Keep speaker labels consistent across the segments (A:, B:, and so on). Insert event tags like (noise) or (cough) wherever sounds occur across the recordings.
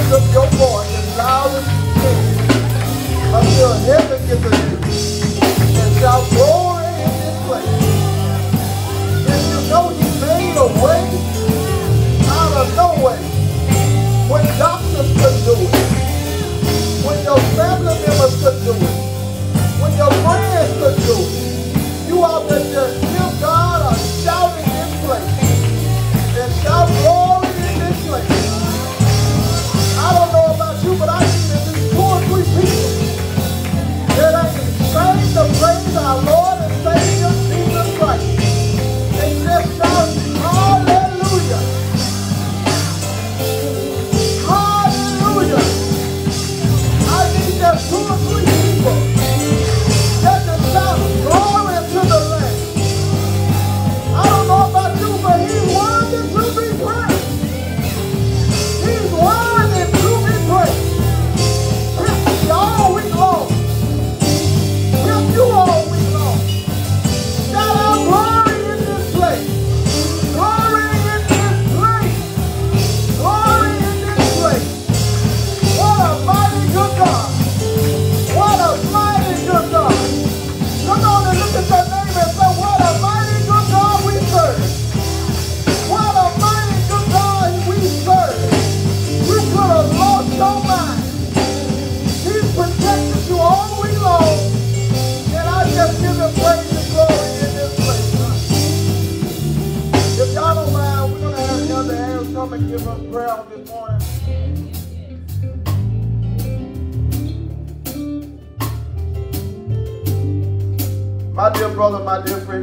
A: lift up your voice as loud as you can until heaven gets a you. And shout glory in this place. If you know He made a way out of no way. When doctors couldn't do it, when your family members couldn't do it, when your friends couldn't do it, you ought to just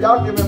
A: my dear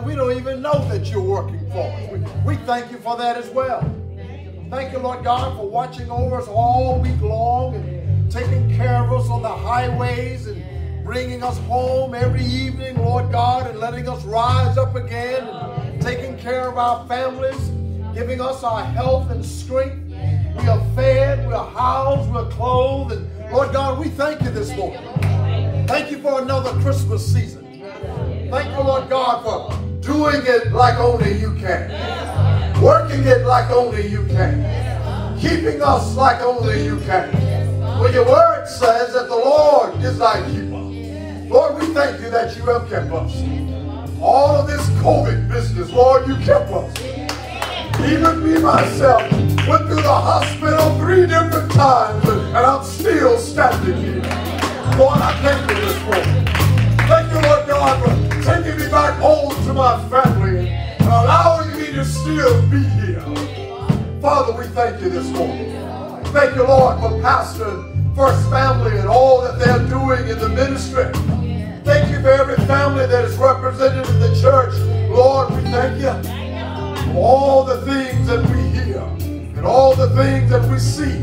A: that we don't even know that you're working for us. We, we thank you for that as well. Thank you, Lord God, for watching over us all week long and taking care of us on the highways and bringing us home every evening, Lord God, and letting us rise up again taking care of our families, giving us our health and strength. We are fed, we are housed, we are clothed, and Lord God, we thank you this morning. Thank you for another Christmas season. Thank you, Lord God, for doing it like only you can. Working it like only you can. Keeping us like only you can. Well, your word says that the Lord is thy keeper. Lord, we thank you that you have kept us. All of this COVID business, Lord, you kept us. Even me myself went through the hospital three different times and, I'm still standing here. Lord, I thank you this morning. Thank you, Lord God, taking me back home to my family and allowing me to still be here. Father, we thank you this morning. Thank you, Lord, for Pastor First Family and all that they're doing in the ministry. Thank you for every family that is represented in the church. Lord, we thank you for all the things that we hear and all the things that we see.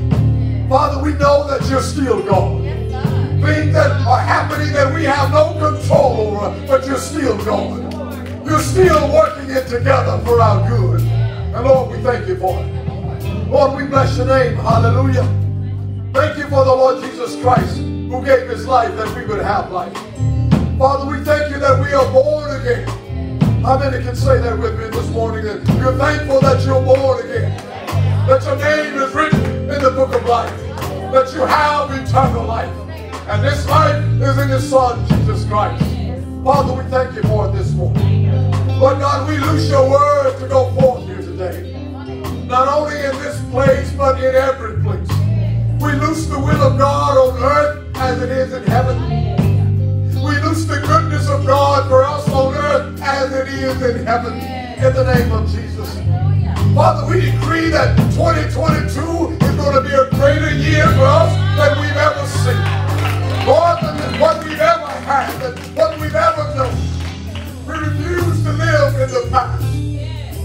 A: Father, we know that you're still God. Things that are happening that we have no control over, but you're still God. You're still working it together for our good. And Lord, we thank you for it.
B: Lord, we bless your name. Hallelujah. Thank you for the Lord Jesus Christ who gave his life that we would have life. Father, we thank you that we are born again. How many can say that with me this morning? That you're thankful that you're born again. That your name is written in the book of life. That you have eternal life. And this life is in your Son, Jesus Christ. Father, we thank you for it this morning. Lord God, we loose your word to go forth here today. Not only in this place, but in every place. We loose the will of God on earth as it is in heaven. We loose the goodness of God for us on earth as it is in heaven. In the name of Jesus. Father, we decree that 2022 is going to be a greater year for us than we've ever seen. More than what we've ever had, than what we've ever known. We refuse to live in the past.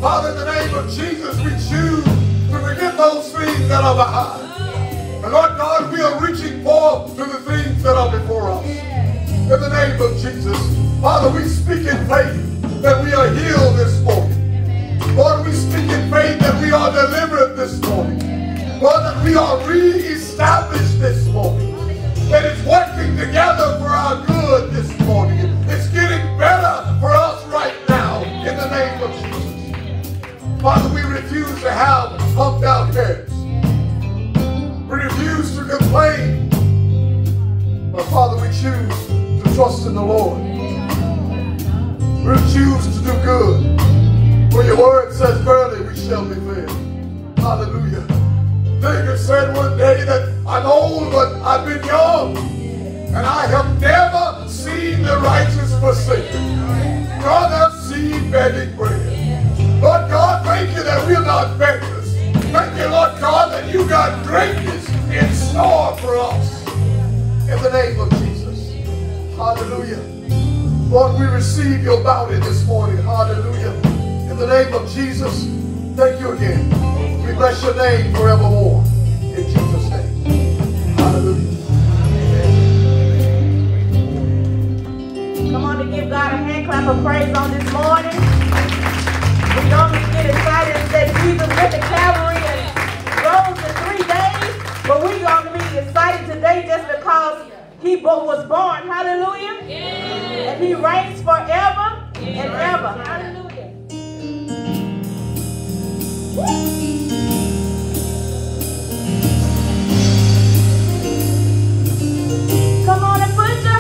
B: Father, in the name of Jesus, we choose to forget those things that are behind. And Lord God, we are reaching forth to the things that are before us. In the name of Jesus. Father, we speak in faith that we are healed this morning. Lord, we speak in faith that we are delivered this morning. Lord, that we are re-established this morning. That it's working together for our good this morning. It's getting better for us right now in the name of Jesus. Father, we refuse to have humped out heads. We refuse to complain. But Father, we choose to trust in the Lord. We choose to do good. For your word says, verily we shall be fed. Hallelujah. David said one day that I'm old, but I've been young. And I have never seen the righteous forsaken. Nor have seen begging bread. Lord God, thank you that we're not beggars. Thank you, Lord God, that you got greatness in store for us. In the name of Jesus. Hallelujah. Lord, we receive your bounty this morning. Hallelujah. In the name of Jesus, thank you again. We bless your name forevermore. In Jesus' name.
C: Come on to give God a hand clap of praise on this morning. We normally get excited and say Jesus went to Calvary and rose in three days, but we're going to be excited today just because he was born. Hallelujah. And he reigns forever and ever. Hallelujah. Come on and put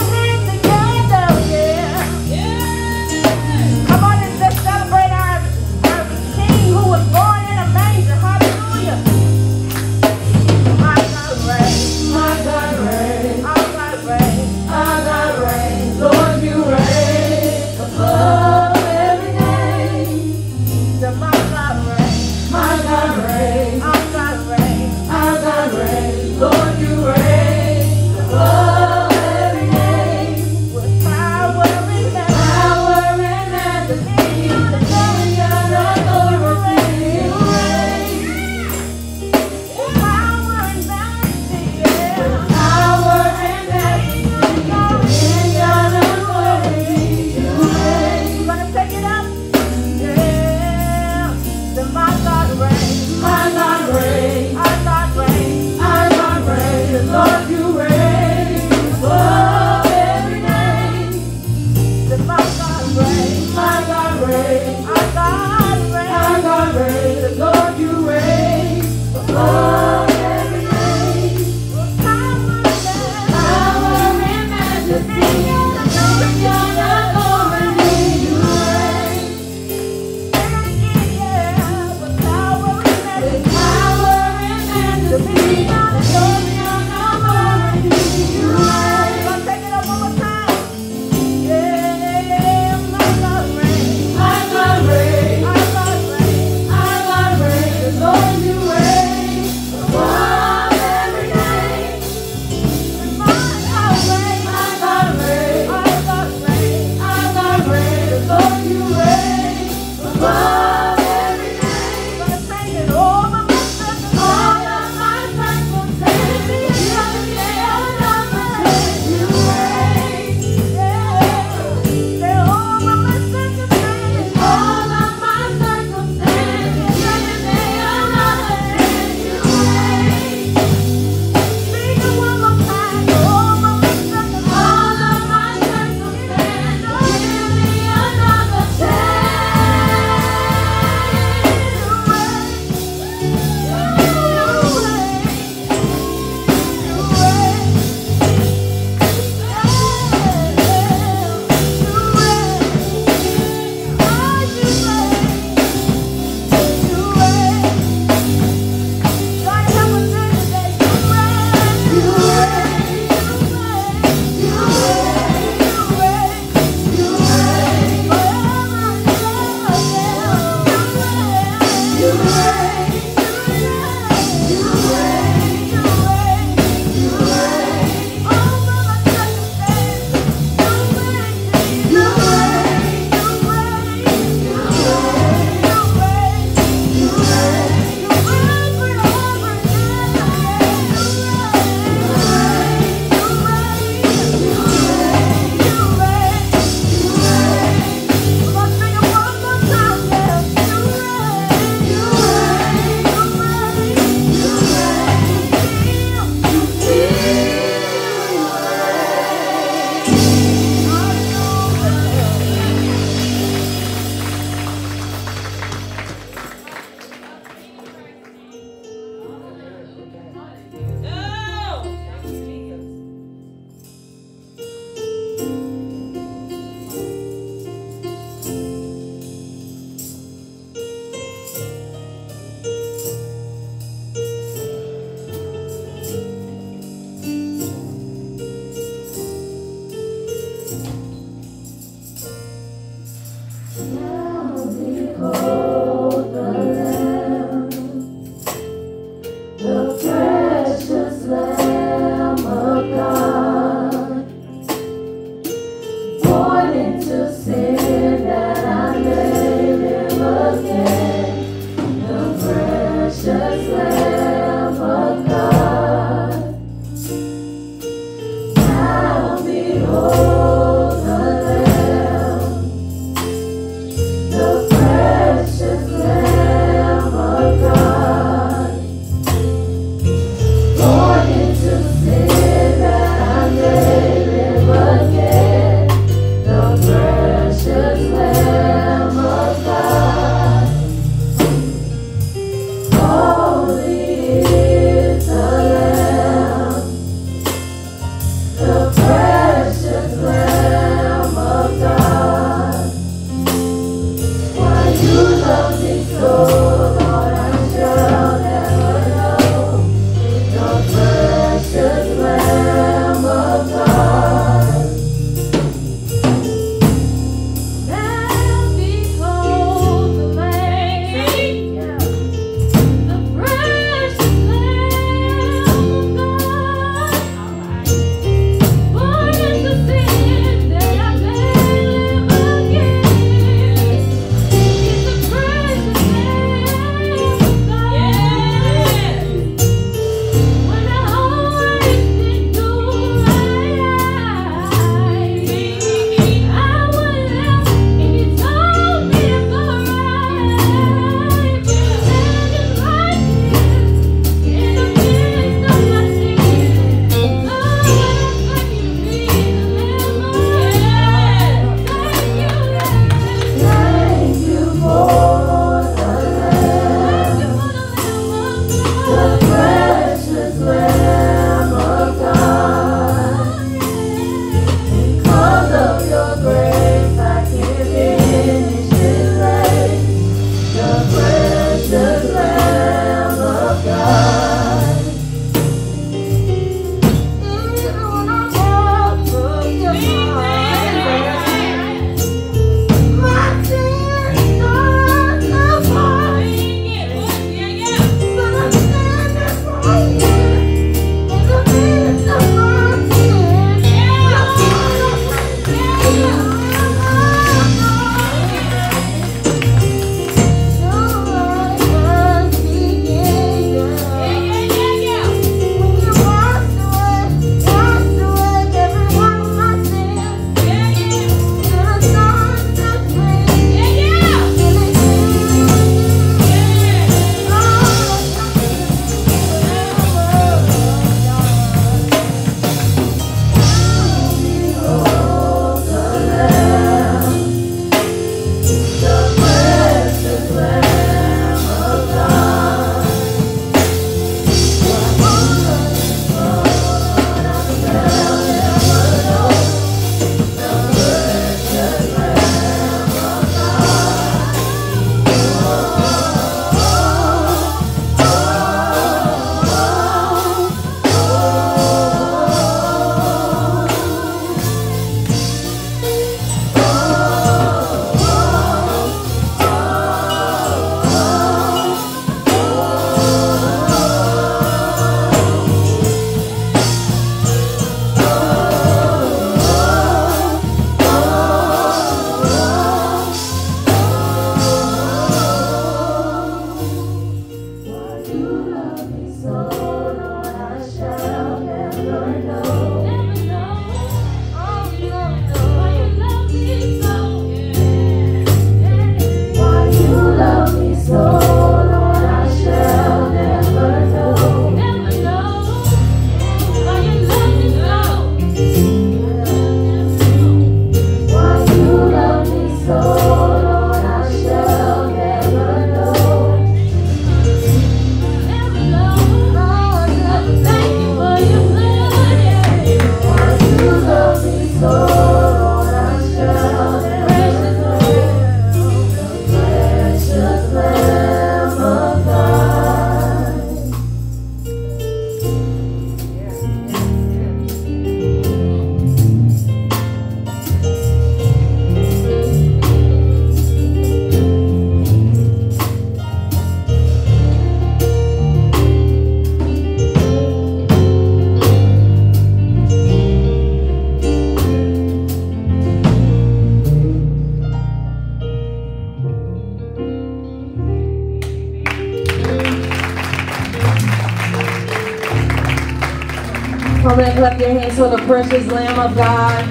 D: for the precious Lamb of God.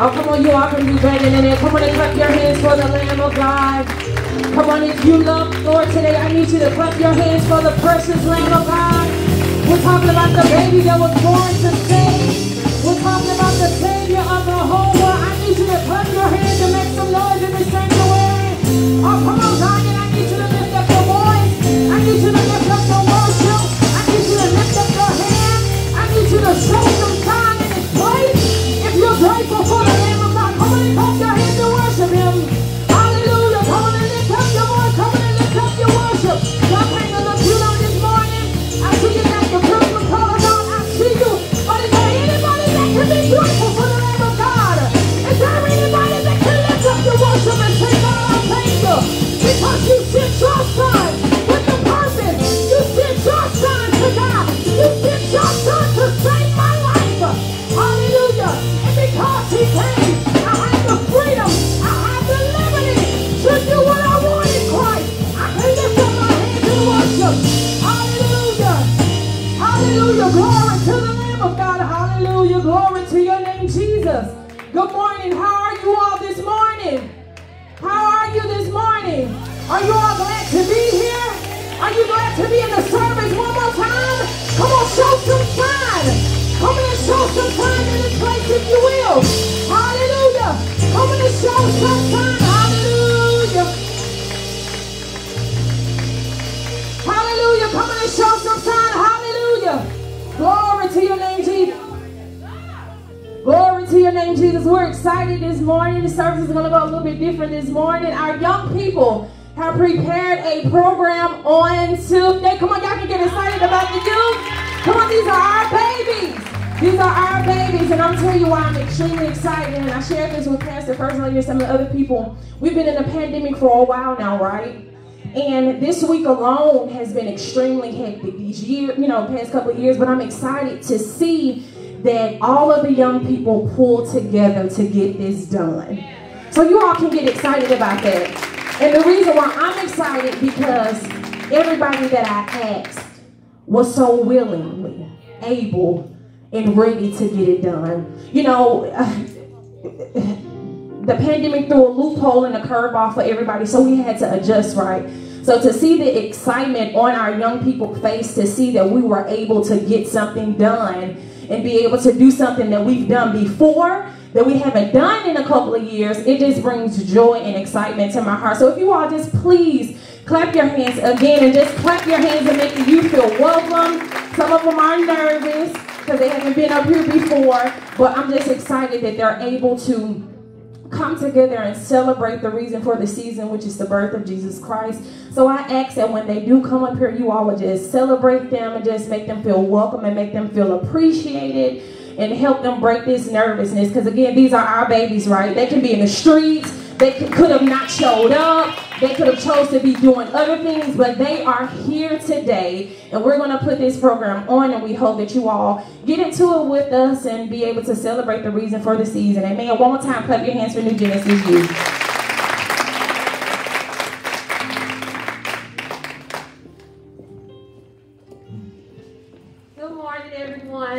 D: Oh, come on, you all can be better than that. Come on and clap your hands for the Lamb of God. Come on, if you love Lord today, I need you to clap your hands for the precious Lamb of God. We're talking about the baby that was born to save. We're talking about the Savior of the whole world. I need you to clap your hands and make some noise in the sanctuary. Oh, come on, Zion. I need you to lift up your voice. I need you to lift up your worship. I need you to lift up your hand. I need you to show this morning. The service is going to go a little bit different this morning. Our young people have prepared a program on Tuesday. Come on, y'all can get excited about the youth. Come on, these are our babies. These are our babies, and I'm telling you why I'm extremely excited. And I shared this with Pastor First Lady and some of the other people. We've been in a pandemic for a while now, right? And this week alone has been extremely hectic. These years, you know, past couple of years, but I'm excited to see that all of the young people pull together to get this done. So you all can get excited about that. And the reason why I'm excited because everybody that I asked was so willingly able and ready to get it done. You know, the pandemic threw a loophole and a curveball for everybody, so we had to adjust right. So to see the excitement on our young people's face, to see that we were able to get something done and be able to do something that we've done before that we haven't done in a couple of years, it just brings joy and excitement to my heart. So if you all just please clap your hands again and just clap your hands and make you feel welcome. Some of them are nervous because they haven't been up here before, but I'm just excited that they're able to come together and celebrate the reason for the season, which is the birth of Jesus Christ. So I ask that when they do come up here, you all would just celebrate them and just make them feel welcome and make them feel appreciated and help them break this nervousness. Because again, these are our babies, right? They can be in the streets. They could have not showed up. They could have chose to be doing other things, but they are here today, and we're going to put this program on, and we hope that you all get into it with us and be able to celebrate the reason for the season. And Amen. One more time, clap your hands for New Genesis Youth.
E: Good morning, everyone,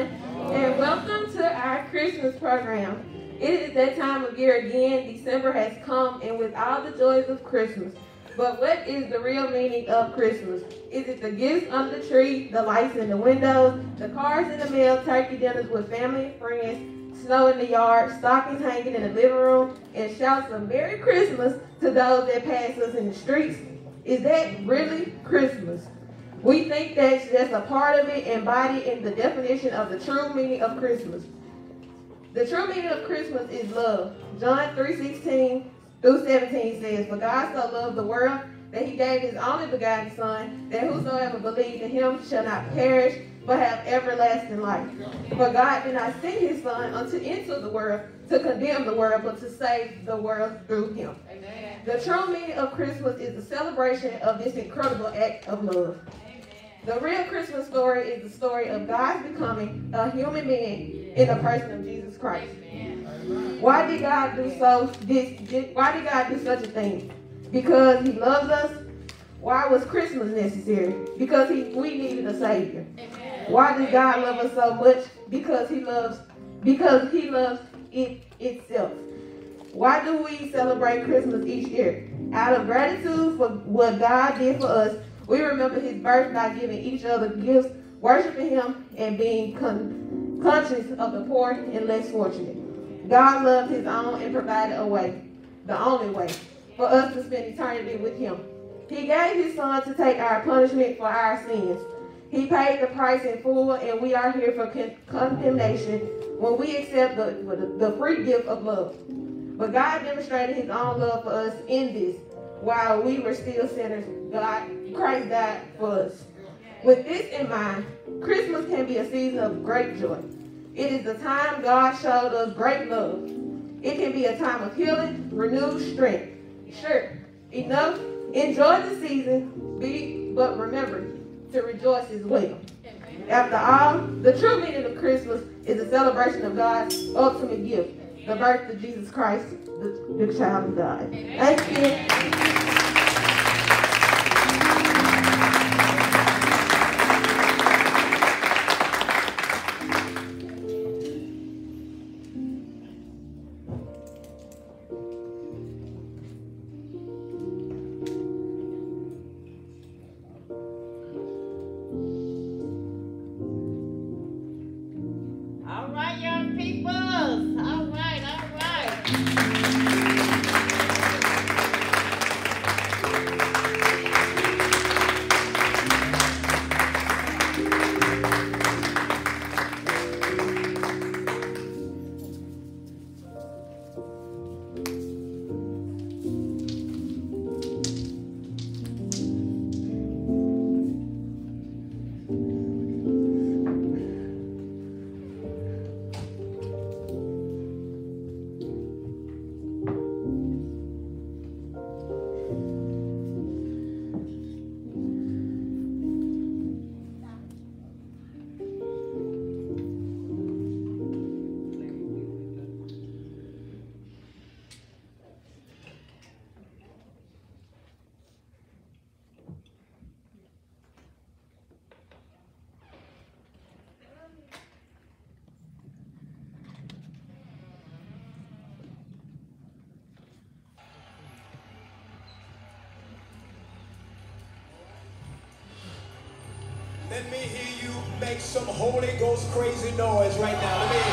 E: and welcome to our Christmas program. It is that time of year again. December has come, and with all the joys of Christmas. But what is the real meaning of Christmas? Is it the gifts under the tree, the lights in the windows, the cards in the mail, turkey dinners with family and friends, snow in the yard, stockings hanging in the living room, and shouts of Merry Christmas to those that pass us in the streets? Is that really Christmas? We think that's just a part of it embodied in the definition of the true meaning of Christmas. The true meaning of Christmas is love. John 3:16 through 17 says, For God so loved the world that he gave his only begotten Son, that whosoever believes in him shall not perish, but have everlasting life. For God did not send his Son unto into the world to condemn the world, but to save the world through him. Amen. The true meaning of Christmas is the celebration of this incredible act of love. The real Christmas story is the story of God becoming a human being in the person of Jesus Christ. Why did God do so? This, why did God do such a thing? Because He loves us. Why was Christmas necessary? Because He we needed a Savior. Why does God love us so much? Because he loves because he loves it itself. Why do we celebrate Christmas each year? Out of gratitude for what God did for us, we remember his birth by giving each other gifts, worshiping him, and being con- conscious of the poor and less fortunate. God loved his own and provided a way, the only way, for us to spend eternity with him. He gave his son to take our punishment for our sins. He paid the price in full, and we are here for con- condemnation when we accept the, the free gift of love. But God demonstrated his own love for us in this. While we were still sinners, God, Christ died for us. With this in mind, Christmas can be a season of great joy. It is the time God showed us great love. It can be a time of healing, renewed strength. Sure, enough, enjoy the season, be, but remember to rejoice as well. After all, the true meaning of Christmas is a celebration of God's ultimate gift, the birth of Jesus Christ, the, the child of God. Thank you.
F: Let me hear you make some Holy Ghost crazy noise right now.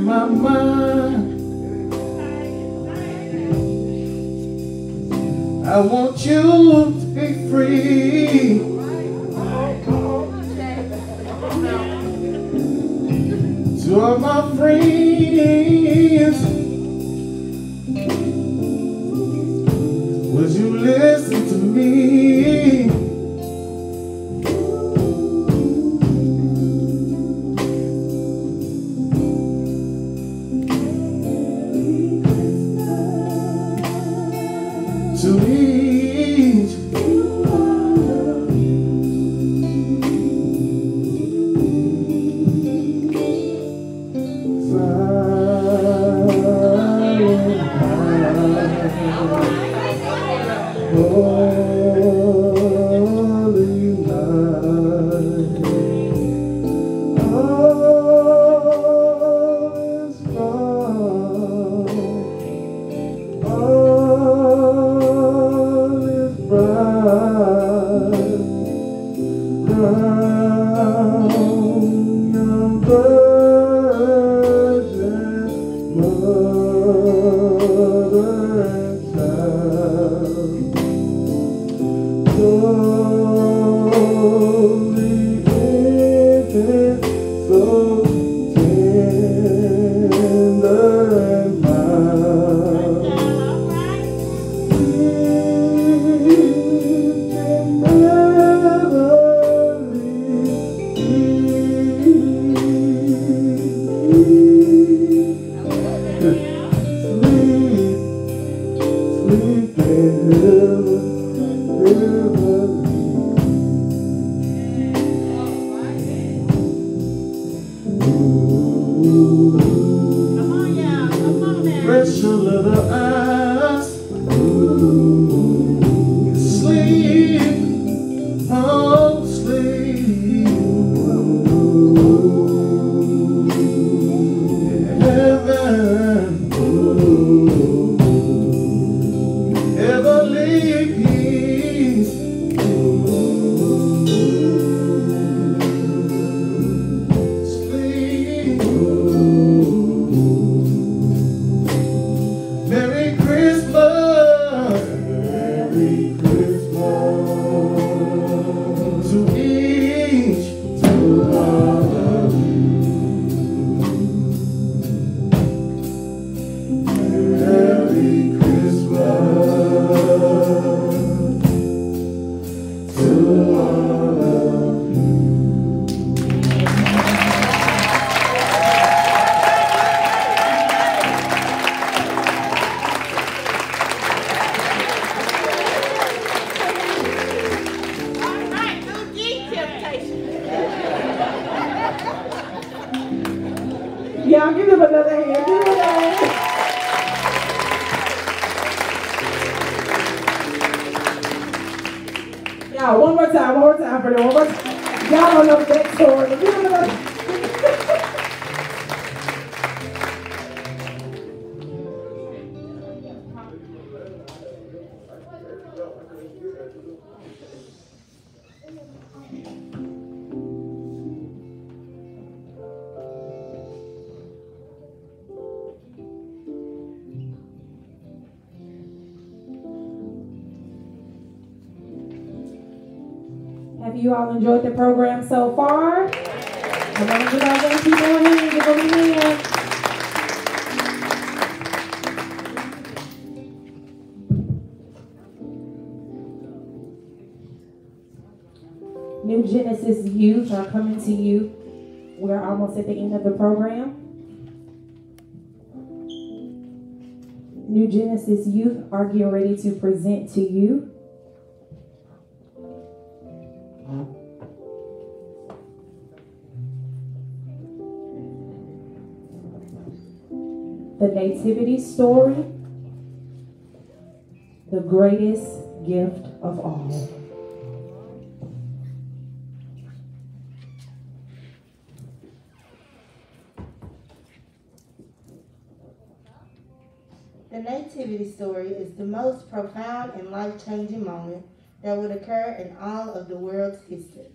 G: my mind. I want you to be free. To all my friends. Have you all enjoyed the program so far? New Genesis youth are coming to you. We're almost at the end of the program. New Genesis youth are getting ready to present to you nativity story, the greatest gift of all.
H: The Nativity story is the most profound and life changing moment that would occur in all of the world's history.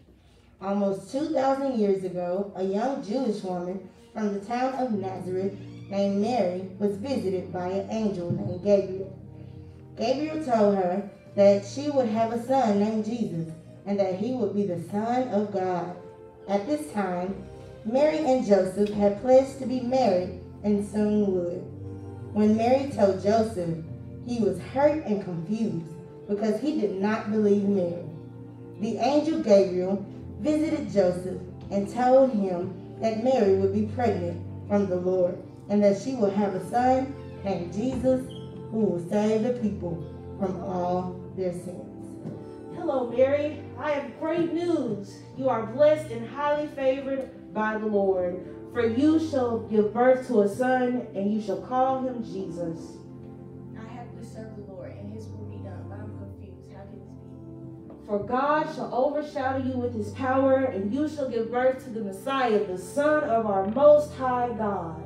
H: Almost 2,000 years ago, a young Jewish woman from the town of Nazareth named Mary was visited by an angel named Gabriel. Gabriel told her that she would have a son named Jesus and that he would be the Son of God. At this time, Mary and Joseph had pledged to be married and soon would. When Mary told Joseph, he was hurt and confused because he did not believe Mary. The angel Gabriel visited Joseph and told him that Mary would be pregnant from the Lord and that she will have a son named Jesus who will save the people from all their sins.
D: Hello, Mary. I have great news. You are blessed and highly favored by the Lord. For you shall give birth to a son, and you shall call him Jesus.
I: I happily serve the Lord, and his will be done, but I'm confused. How can this be?
D: For God shall overshadow you with his power, and you shall give birth to the Messiah, the Son of our Most High God.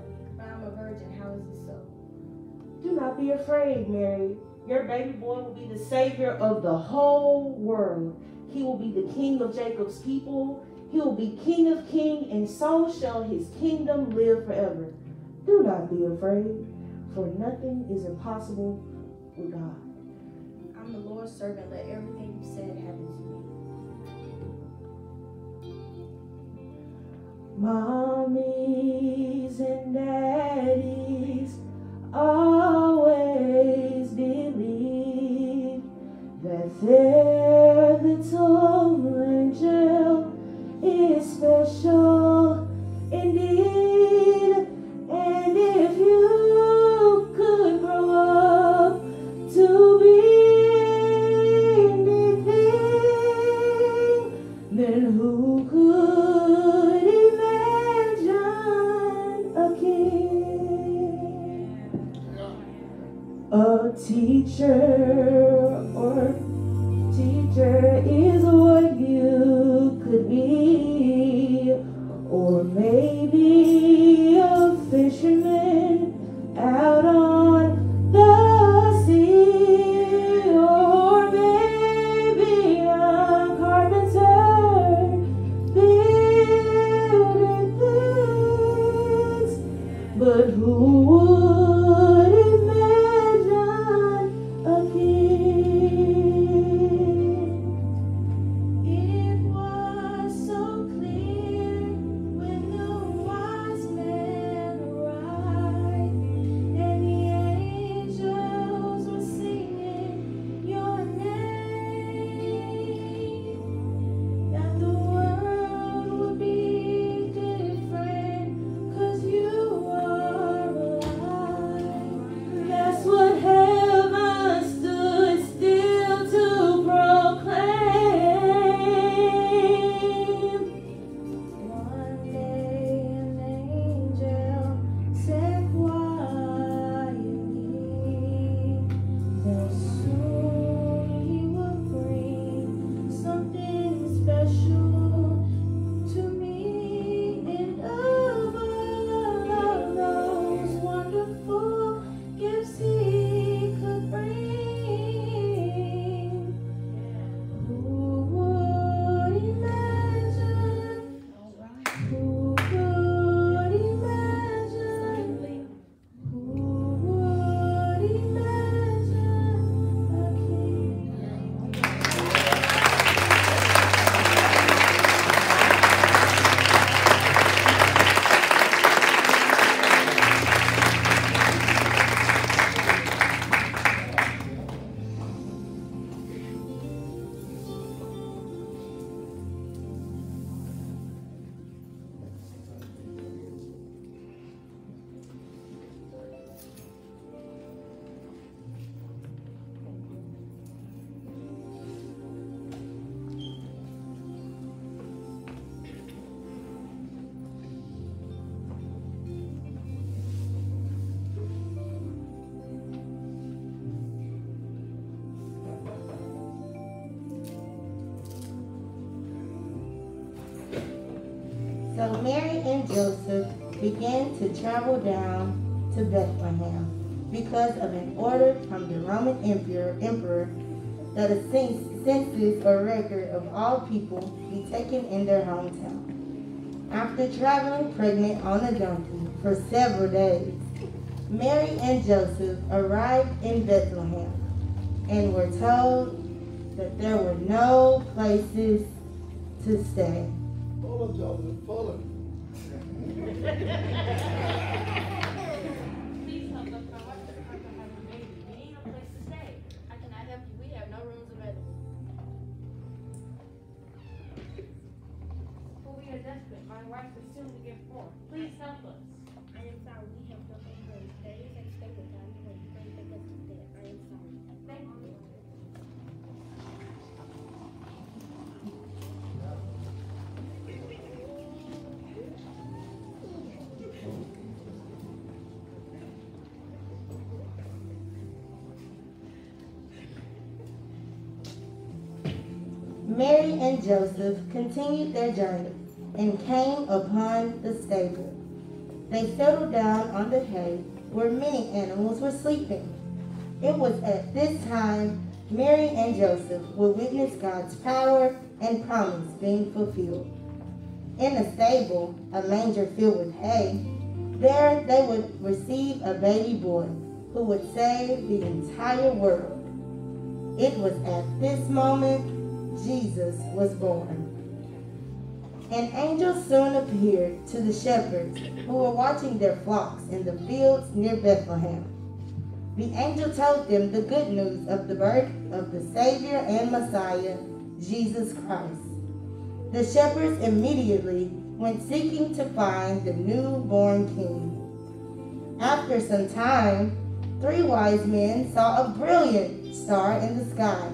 D: Do not be afraid, Mary. Your baby boy will be the Savior of the whole world. He will be the King of Jacob's people. He will be King of kings, and so shall his kingdom live forever. Do not be afraid, for nothing is impossible with God.
I: I'm the Lord's servant. Let everything you said happen to me.
D: Mommies and daddies always believe that their little angel is special indeed. And if you A teacher or teacher is what you could be, or maybe a fisherman out on the sea, or maybe a carpenter building. But who
H: began to travel down to Bethlehem because of an order from the Roman emperor, emperor that a census or record of all people be taken in their hometown. After traveling pregnant on a donkey for several days, Mary and Joseph arrived in Bethlehem and were told that there were no places to stay. Continued their journey and came upon the stable. They settled down on the hay where many animals were sleeping. It was at this time Mary and Joseph would witness God's power and promise being fulfilled. In a stable, a manger filled with hay, there they would receive a baby boy who would save the entire world. It was at this moment Jesus was born. An angel soon appeared to the shepherds who were watching their flocks in the fields near Bethlehem. The angel told them the good news of the birth of the Savior and Messiah, Jesus Christ. The shepherds immediately went seeking to find the newborn king. After some time, three wise men saw a brilliant star in the sky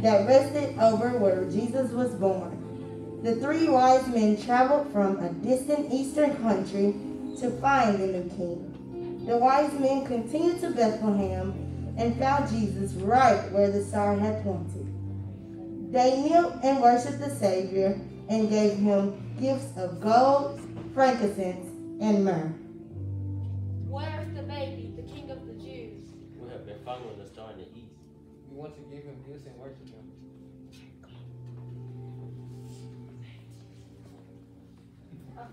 H: that rested over where Jesus was born. The three wise men traveled from a distant eastern country to find the new king. The wise men continued to Bethlehem and found Jesus right where the star had pointed. They knelt and worshiped the Savior and gave him gifts of gold, frankincense, and myrrh.
J: Where is the baby, the king of the Jews?
K: We have been following the star in the east.
L: We want to give him gifts and worship him.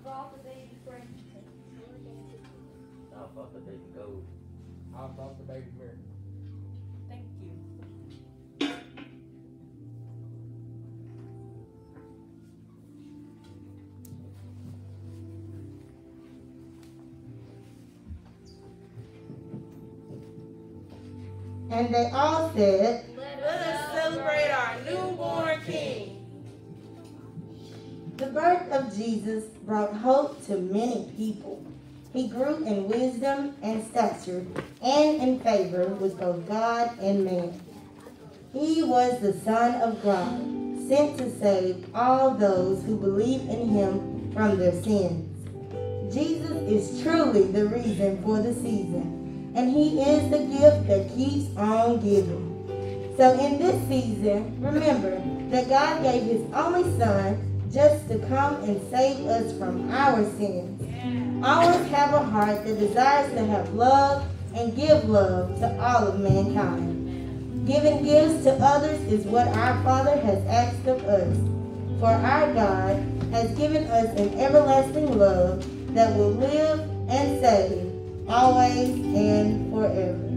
J: Brought the baby frankincense.
K: I thought the baby gold.
L: I brought the baby myrrh.
J: Thank you.
H: And they all said,
C: Let us celebrate our newborn King.
H: The birth of Jesus brought hope to many people. He grew in wisdom and stature and in favor with both God and man. He was the Son of God, sent to save all those who believe in him from their sins. Jesus is truly the reason for the season, and he is the gift that keeps on giving. So in this season, remember that God gave his only son just to come and save us from our sins. Always have a heart that desires to have love and give love to all of mankind. Giving gifts to others is what our Father has asked of us. For our God has given us an everlasting love that will live and save always and forever.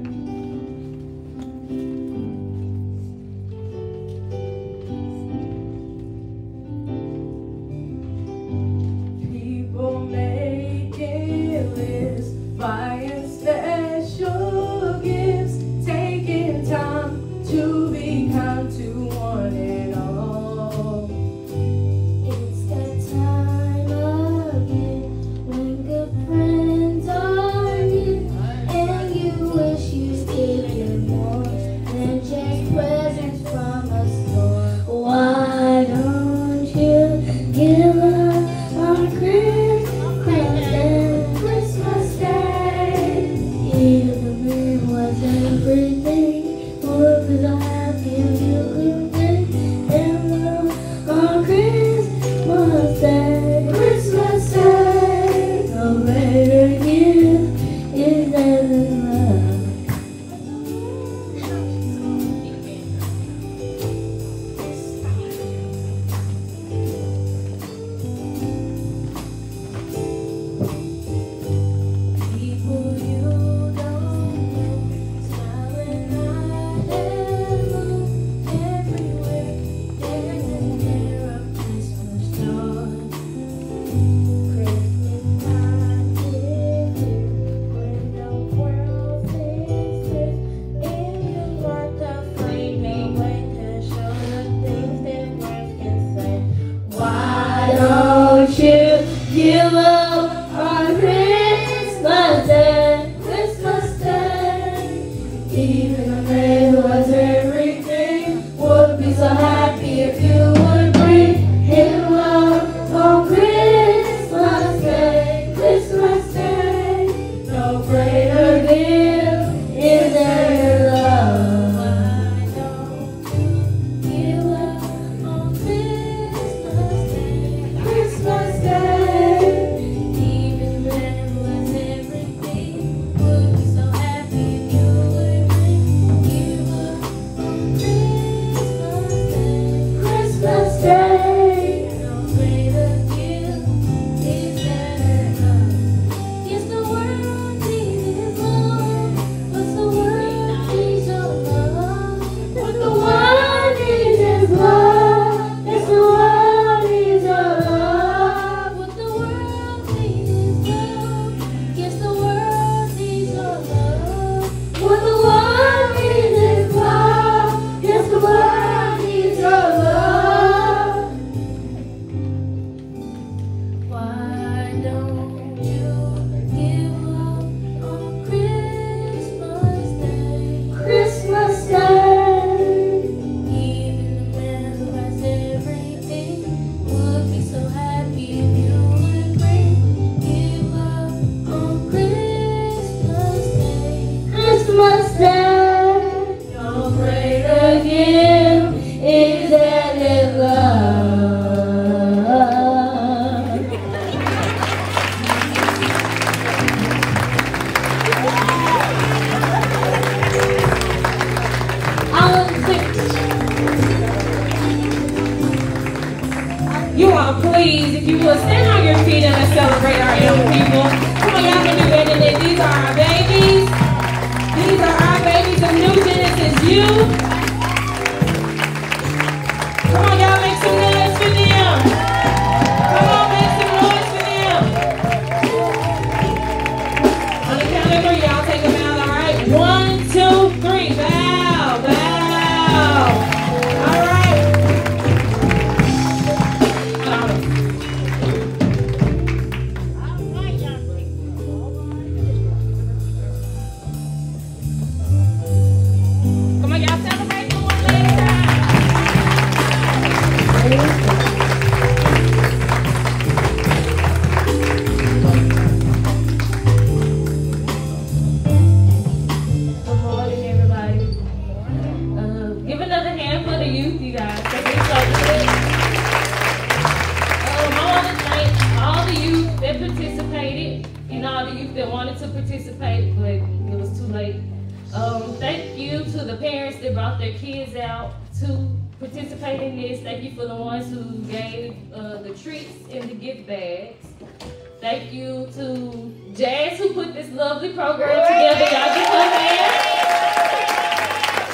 D: Program together. Y'all give her a hand.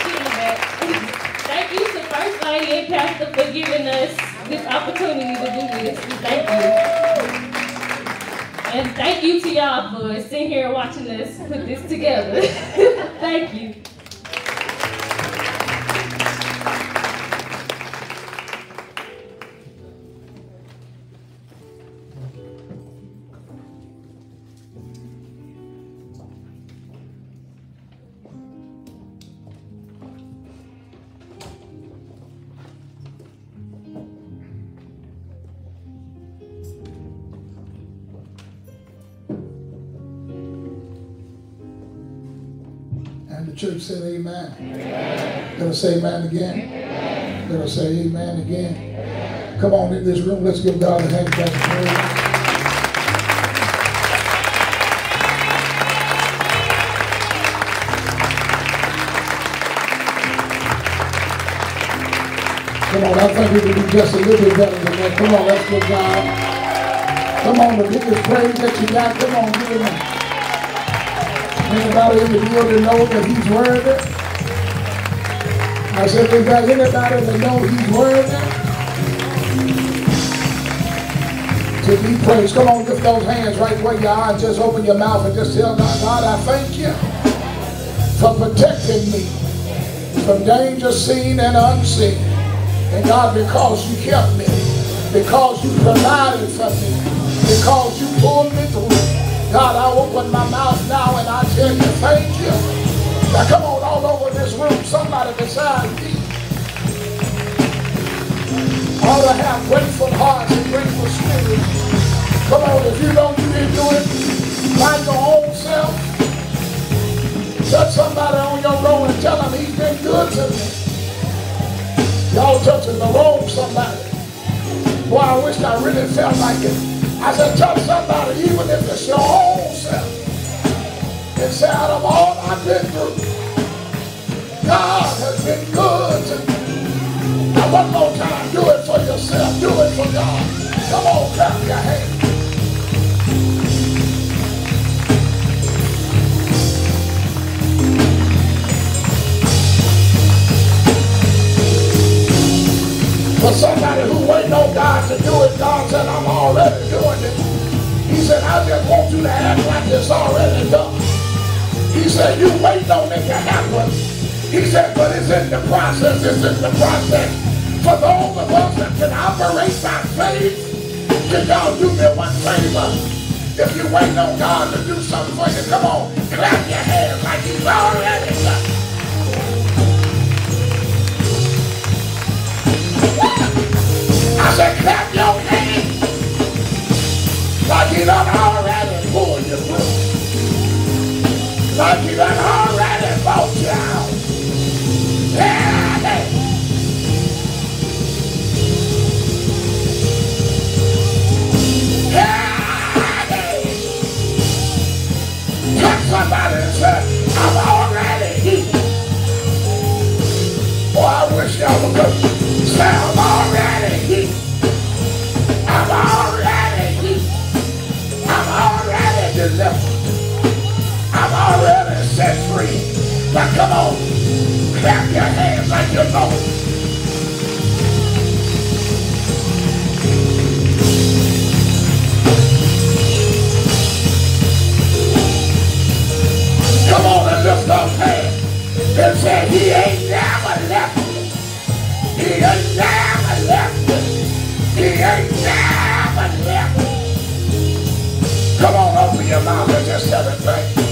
D: She in the back. Thank you to First Lady and Pastor for giving us this opportunity to do this. Thank you. And thank you to y'all for sitting here watching us put this together. (laughs) thank you.
B: Say amen again. Let us say amen again. Come on in this room. Let's give God a hand clap. Come on, I think we can do just a little bit better than that. Come on, let's give God. Come on, the biggest praise that you got. Come on, give him. Anybody in the building know that he's worthy? I said, is there anybody that know he's worthy? To be praised. Come on, lift those hands right where you are just open your mouth and just tell God, God, I thank you for protecting me from danger seen and unseen. And God, because you kept me, because you provided for me, because you pulled me through. God, I open my mouth now and I tell you thank you. Now come on all over this room, somebody beside me. All to have grateful hearts and grateful spirits. Come on, if you know you didn't do it by your own self, touch somebody on your road and tell them he's been good to me. Y'all touching the wrong somebody. Boy, I wish I really felt like it. I said, touch somebody, even if it's your own self. And say, out of all I've been through, God has been good to me. Now, one more time, do it for yourself. Do it for God. Come on, clap your hands. For somebody who waiting on God to do it, God said, I'm already doing it. He said, I just want you to act like it's already done. He said, you waiting on it to happen. He said, but it's in the process, it's in the process. For those of us that can operate by faith, can y'all do me one favor? If you wait on God to do something for you, come on, clap your hands like he's already done. I said, clap your hands like he done already pulled you through. Like he done already bought you out somebody
M: and said, I'm already healed. I wish y'all I'm already. I'm already. I'm already delivered. I'm already set free. Now come on. Clap your hands like you're going. Come on and lift those hands and say, he ain't never left me. He ain't never left me. He ain't never left me. Come on, open your mouth and just celebrate.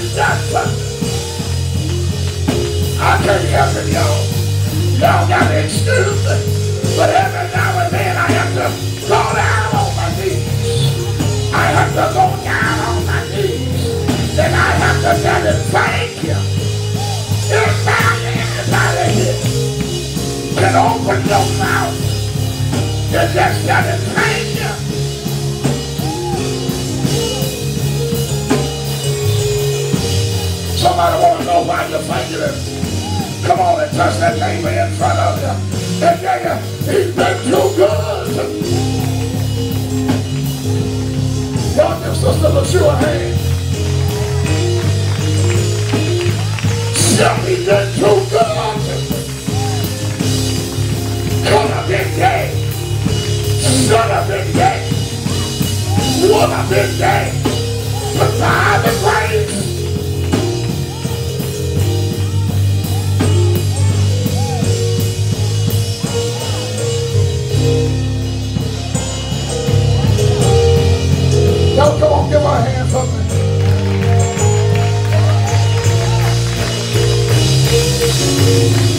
M: I tell you how y'all. Y'all got it stupid. But every now and then I have to go down on my knees. I have to go down on my knees. Then I have to tell him thank you. Everybody, everybody here can open your mouth. You just gotta thank you. Somebody want to know why you're fighting him. Come on and touch that neighbor in front of you. And yeah, he's been too good. Y'all give Sister LaShua a hand.
D: Yeah, he's been too good. Come up and day. Son of a day. Woman of a day. Y'all come on, give our hands up. Thank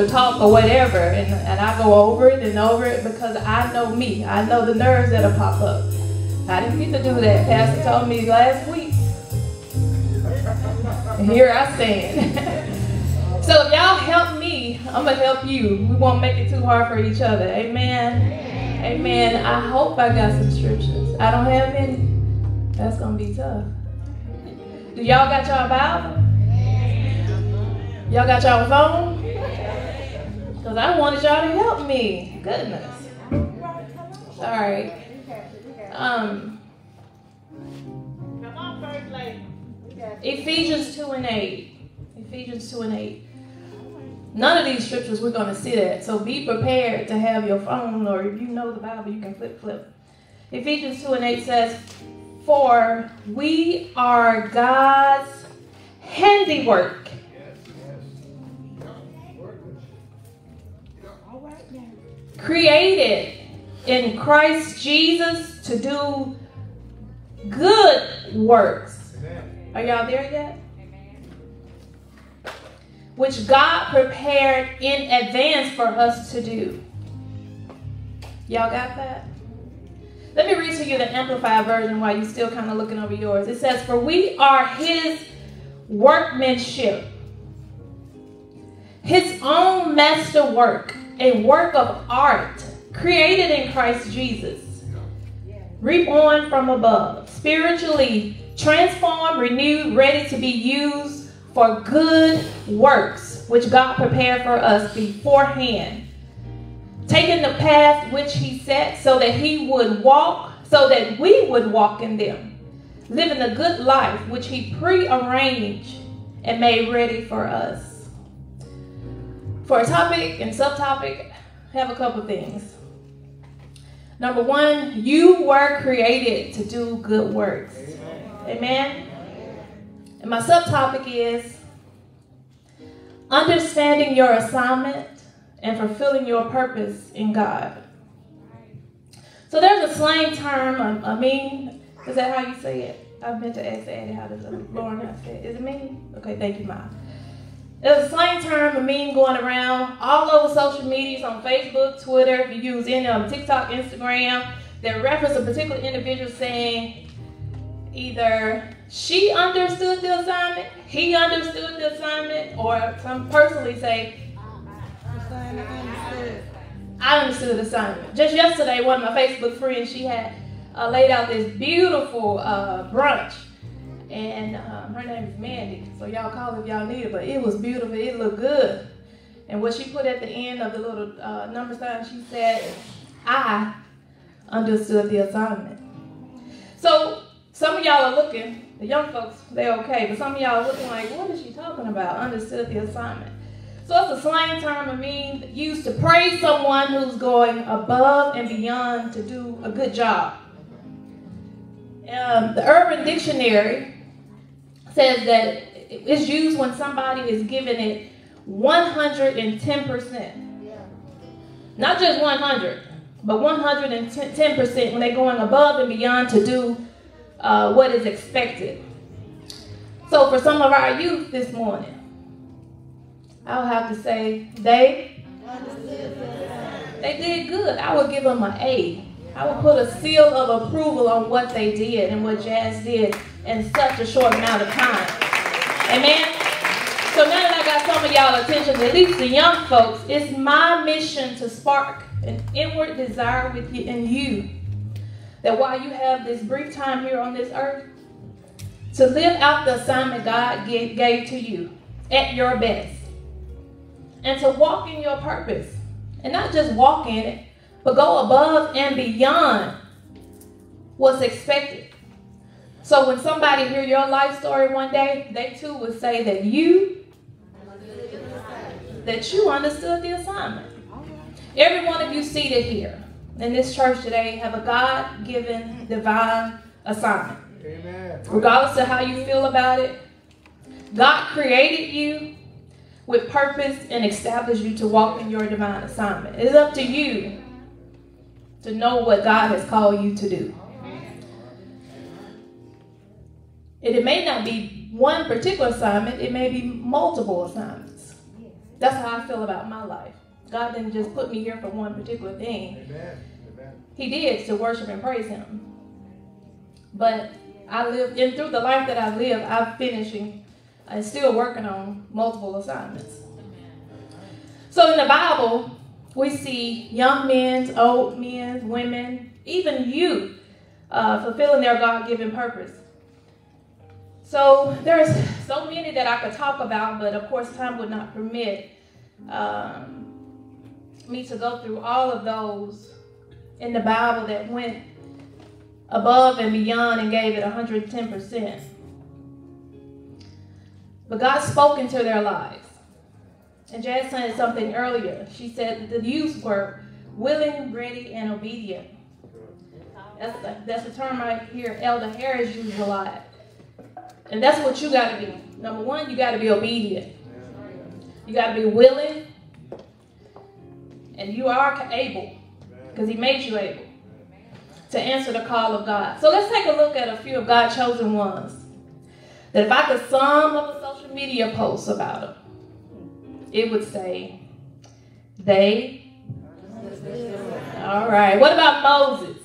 D: or talk or whatever. And, and I go over it and over it because I know me. I know the nerves that'll pop up. I didn't get to do that. Pastor told me last week. And here I stand. (laughs) so if y'all help me, I'm gonna help you. We won't make it too hard for each other. Amen. Amen. I hope I got some scriptures. I don't have any. That's gonna be tough. Do y'all got y'all Bible? Y'all got y'all phone? Wanted y'all to help me. Goodness. Right. Um, Ephesians 2 and 8. Ephesians 2 and 8. None of these scriptures we're going to see that. so be prepared to have your phone, or if you know the Bible, you can flip, flip. Ephesians 2 and 8 says, For we are God's handiwork. Created in Christ Jesus to do good works. Are y'all there yet? Which God prepared in advance for us to do. Y'all got that? Let me read to you the Amplified version while you're still kind of looking over yours. It says, For we are his workmanship, his own masterwork, a work of art created in Christ Jesus, reborn from above, spiritually transformed, renewed, ready to be used for good works, which God prepared for us beforehand. Taking the path which he set so that he would walk, so that we would walk in them. Living a good life which he prearranged and made ready for us. For a topic and subtopic, have a couple things. Number one, you were created to do good works. Amen. And my subtopic is understanding your assignment and fulfilling your purpose in God. So there's a slang term, um, I, I mean, is that how you say it? I've meant to ask Eddie how does it Lauren have say it. Is it mean? Okay, thank you, Mom. There's a slang term, a meme going around all over social medias on Facebook, Twitter, if you use any of them, TikTok, Instagram, that reference a particular individual saying either she understood the assignment, he understood the assignment, or some personally say, I understood the assignment. Just yesterday, one of my Facebook friends, she had uh, laid out this beautiful uh, brunch. And um, her name is Mandy. So y'all call if y'all need it. But it was beautiful. It looked good. And what she put at the end of the little uh, number sign, she said, I understood the assignment. So some of y'all are looking, the young folks, they're okay. But some of y'all are looking like, what is she talking about? Understood the assignment. So it's a slang term, I mean, used to praise someone who's going above and beyond to do a good job. Um, the Urban Dictionary says that it's used when somebody is giving it 110%. Not just 100, but 110% when they're going above and beyond to do uh, what is expected. So for some of our youth this morning, I'll have to say they they did good. I would give them an A. I would put a seal of approval on what they did and what Jazz did in such a short amount of time. Amen. So now that I got some of y'all attention, at least the young folks, it's my mission to spark an inward desire within you that while you have this brief time here on this earth, to live out the assignment God gave, gave to you at your best and to walk in your purpose. And not just walk in it, but go above and beyond what's expected. So when somebody hear your life story one day, they too will say that you that you understood the assignment. Every one of you seated here. in this church today have a God given divine assignment.
N: Amen.
D: Regardless of how you feel about it, God created you with purpose and established you to walk in your divine assignment. It's up to you to know what God has called you to do. And it may not be one particular assignment, it may be multiple assignments. That's how I feel about my life. God didn't just put me here for one particular thing.
N: Amen. Amen.
D: He did to worship and praise Him. But I lived, and through the life that I live, I'm finishing and still working on multiple assignments. So in the Bible, we see young men, old men, women, even youth uh, fulfilling their God given purpose. So there's so many that I could talk about, but of course, time would not permit um, me to go through all of those in the Bible that went above and beyond and gave it 110%. But God spoke into their lives. And Jazz said something earlier. She said the youth were willing, ready, and obedient. That's the, that's the term I hear Elder Harris use a lot. And that's what you got to be. Number one, you got to be obedient. You got to be willing. And you are able, because He made you able to answer the call of God. So let's take a look at a few of God's chosen ones. That if I could sum up a social media post about them, it would say, they. All right. What about Moses?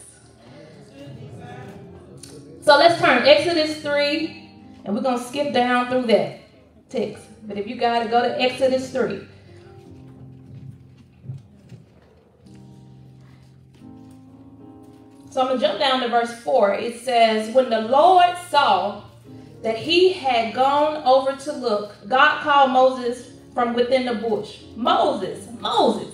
D: So let's turn Exodus 3, and we're going to skip down through that text. But if you got to go to Exodus 3. So I'm going to jump down to verse 4. It says, When the Lord saw that he had gone over to look, God called Moses from within the bush. Moses, Moses.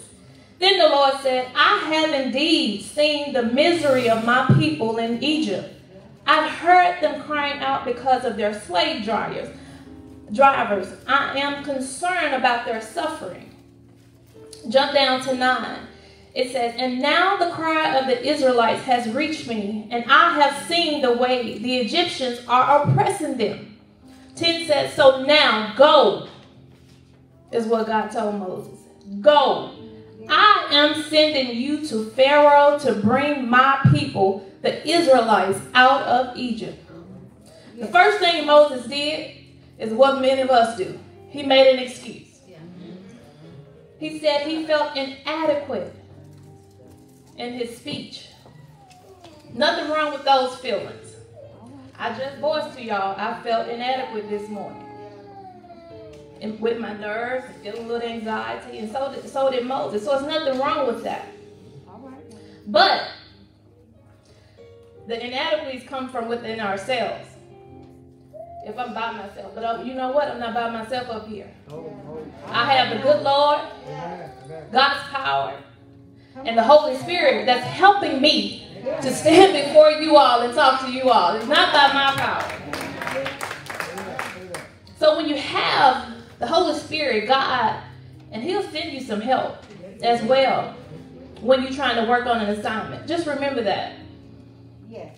D: Then the Lord said, I have indeed seen the misery of my people in Egypt. I've heard them crying out because of their slave drivers. Drivers, I am concerned about their suffering. Jump down to 9. It says, And now the cry of the Israelites has reached me, and I have seen the way the Egyptians are oppressing them. 10 says, So now go, is what God told Moses. Go. I am sending you to Pharaoh to bring my people, the Israelites, out of Egypt. The first thing Moses did is what many of us do. He made an excuse. He said he felt inadequate in his speech. Nothing wrong with those feelings. I just voiced to y'all, I felt inadequate this morning. And with my nerves, feeling a little anxiety, and so did, so did Moses. So there's nothing wrong with that. But the inadequacies come from within ourselves. If I'm by myself, but you know what? I'm not by myself up here. Oh, oh, oh. I have the good Lord, God's power, and the Holy Spirit that's helping me to stand before you all and talk to you all. It's not by my power. So when you have the Holy Spirit, God, and He'll send you some help as well when you're trying to work on an assignment. Just remember that.
O: Yes.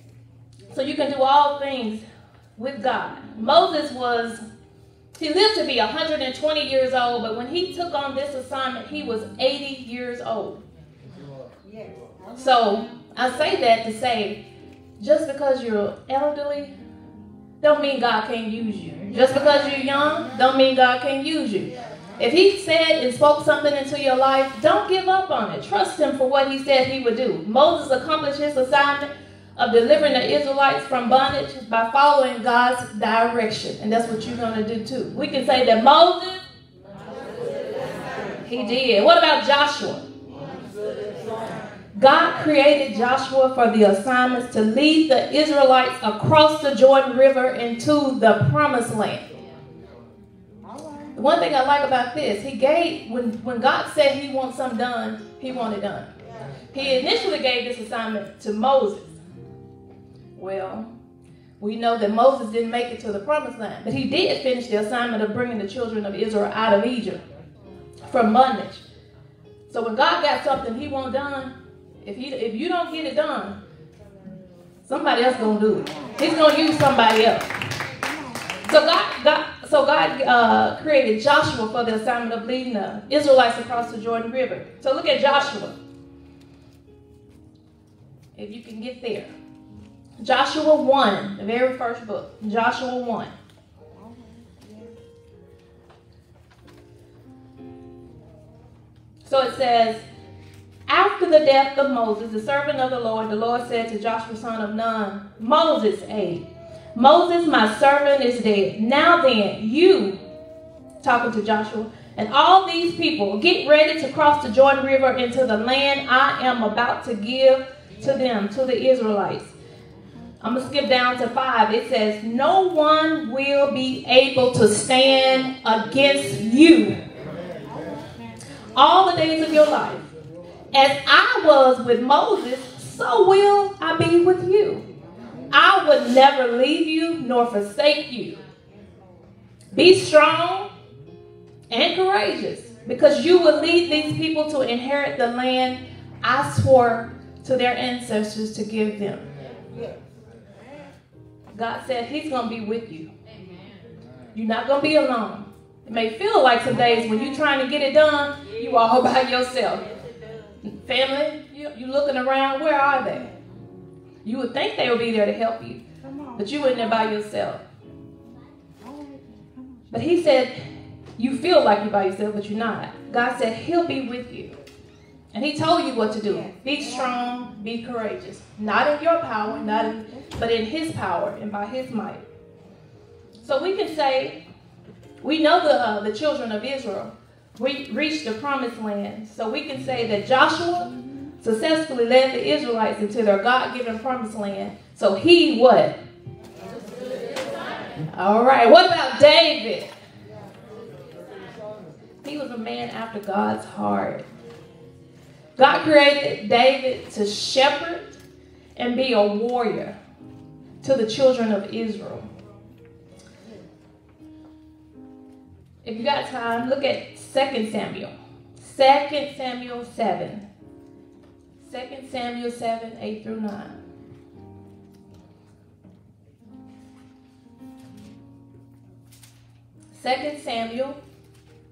D: So you can do all things with God. Moses was, he lived to be 120 years old, but when he took on this assignment, he was 80 years old.
O: Yes.
D: So I say that to say, just because you're elderly, don't mean God can't use you. Just because you're young, don't mean God can't use you. If he said and spoke something into your life, don't give up on it. Trust him for what he said he would do. Moses accomplished his assignment of delivering the Israelites from bondage by following God's direction. And that's what you're going to do too. We can say that Moses, he did. What about Joshua? God created Joshua for the assignments to lead the Israelites across the Jordan River into the promised land. The one thing I like about this, he gave, when, when God said he wants something done, he wanted done. He initially gave this assignment to Moses. Well, we know that Moses didn't make it to the promised land, but he did finish the assignment of bringing the children of Israel out of Egypt from bondage. So when God got something he wanted done, If he if you don't get it done, somebody else gonna do it. He's gonna use somebody else. So God, God so God uh, created Joshua for the assignment of leading the Israelites across the Jordan River. So look at Joshua. If you can get there. Joshua 1, the very first book. Joshua 1. So it says, after the death of Moses, the servant of the Lord, the Lord said to Joshua, son of Nun, Moses, aid. Moses, my servant, is dead. Now then, you, talking to Joshua, and all these people, get ready to cross the Jordan River into the land I am about to give to them, to the Israelites. I'm going to skip down to five. It says, No one will be able to stand against you all the days of your life. As I was with Moses, so will I be with you. I would never leave you nor forsake you. Be strong and courageous because you will lead these people to inherit the land I swore to their ancestors to give them. God said He's going to be with you. You're not going to be alone. It may feel like some days when you're trying to get it done, you all (laughs) by yourself. Family, you, you looking around, where are they? You would think they would be there to help you, but you in there by yourself. But he said, you feel like you're by yourself, but you're not. God said he'll be with you. And he told you what to do. Be strong, be courageous. Not in your power, not in, but in his power and by his might. So we can say, we know the, uh, the children of Israel we reached the promised land. So we can say that Joshua successfully led the Israelites into their God-given promised land. So he what? All right. What about David? He was a man after God's heart. God created David to shepherd and be a warrior to the children of Israel. If you got time, look at 2 Samuel. 2 Samuel 7. 2 Samuel 7, 8 through 9. Second Samuel,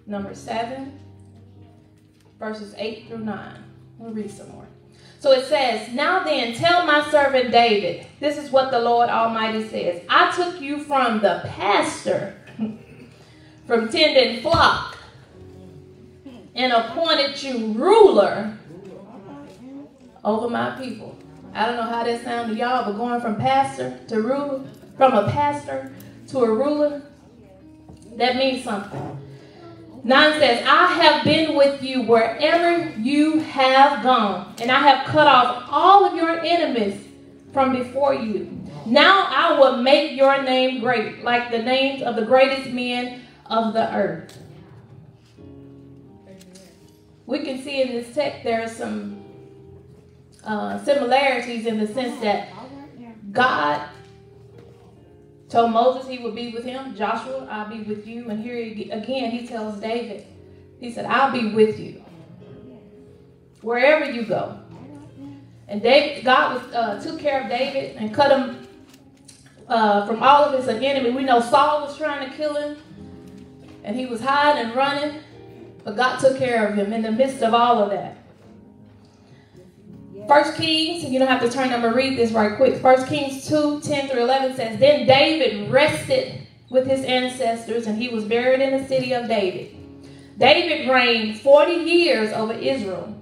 D: number 7, verses 8 through 9. We'll read some more. So it says, Now then, tell my servant David, this is what the Lord Almighty says. I took you from the pastor (laughs) from tending flock and appointed you ruler over my people. I don't know how that sounds to y'all, but going from pastor to ruler, from a pastor to a ruler, that means something. 9 says, I have been with you wherever you have gone, and I have cut off all of your enemies from before you. Now I will make your name great, like the names of the greatest men of the earth. We can see in this text there are some uh, similarities in the sense that God told Moses he would be with him. Joshua, I'll be with you. And here again, he tells David, he said, I'll be with you wherever you go. And David, God was, uh, took care of David and cut him uh, from all of his enemy. We know Saul was trying to kill him and he was hiding and running, but God took care of him in the midst of all of that. First Kings, you don't have to turn, I'm going to read this right quick. First Kings 2, 10 through 11 says, Then David rested with his ancestors, and he was buried in the city of David. David reigned 40 years over Israel,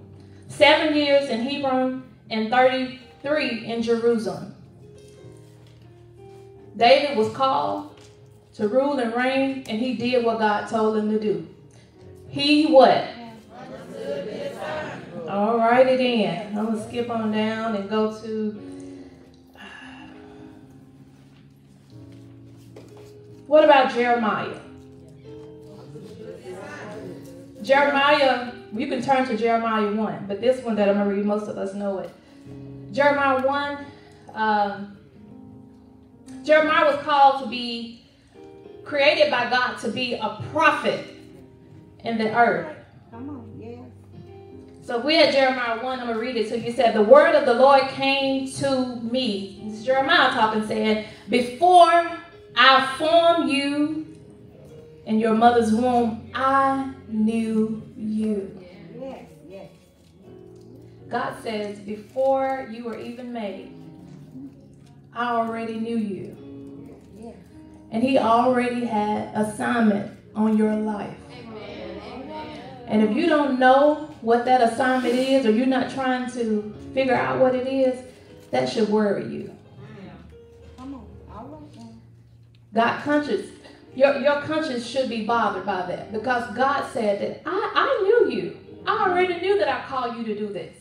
D: seven years in Hebron, and 33 in Jerusalem. David was called to rule and reign, and he did what God told him to do. He what? All righty then. I'm going to skip on down and go to. What about Jeremiah? Jeremiah, you can turn to Jeremiah 1, but this one that I'm going to read, most of us know it. Jeremiah 1, um, Jeremiah was called to be created by God to be a prophet in the earth.
H: Come on, yeah.
D: So we had Jeremiah 1, I'm going to read it to you. It said, The word of the Lord came to me. Jeremiah talking, saying, Before I formed you in your mother's womb, I knew you.
H: Yes, yes.
D: God says, Before you were even made, I already knew you.
H: Yes.
D: And He already had assignment on your life. And if you don't know what that assignment is, or you're not trying to figure out what it is, that should worry you.
H: Come on. All right now.
D: God conscious, your, your conscience should be bothered by that because God said that I, I knew you. I already knew that I called you to do this.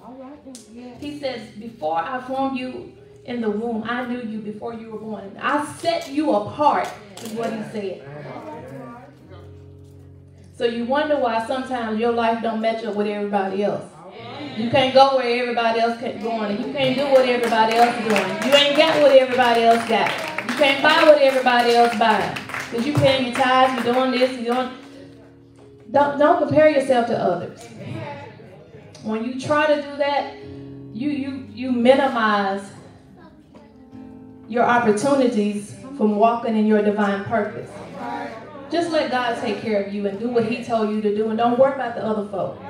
H: All right then. Yes.
D: He says, Before I formed you in the womb, I knew you before you were born. I set you apart, is what he said. So you wonder why sometimes your life don't match up with everybody else. You can't go where everybody else can going, and you can't do what everybody else is doing. You ain't got what everybody else got. You can't buy what everybody else buying. Because you paying your tithes, you're doing this, you're doing don't don't compare yourself to others. When you try to do that, you you you minimize your opportunities from walking in your divine purpose. Just let God take care of you and do what He told you to do, and don't worry about the other folk.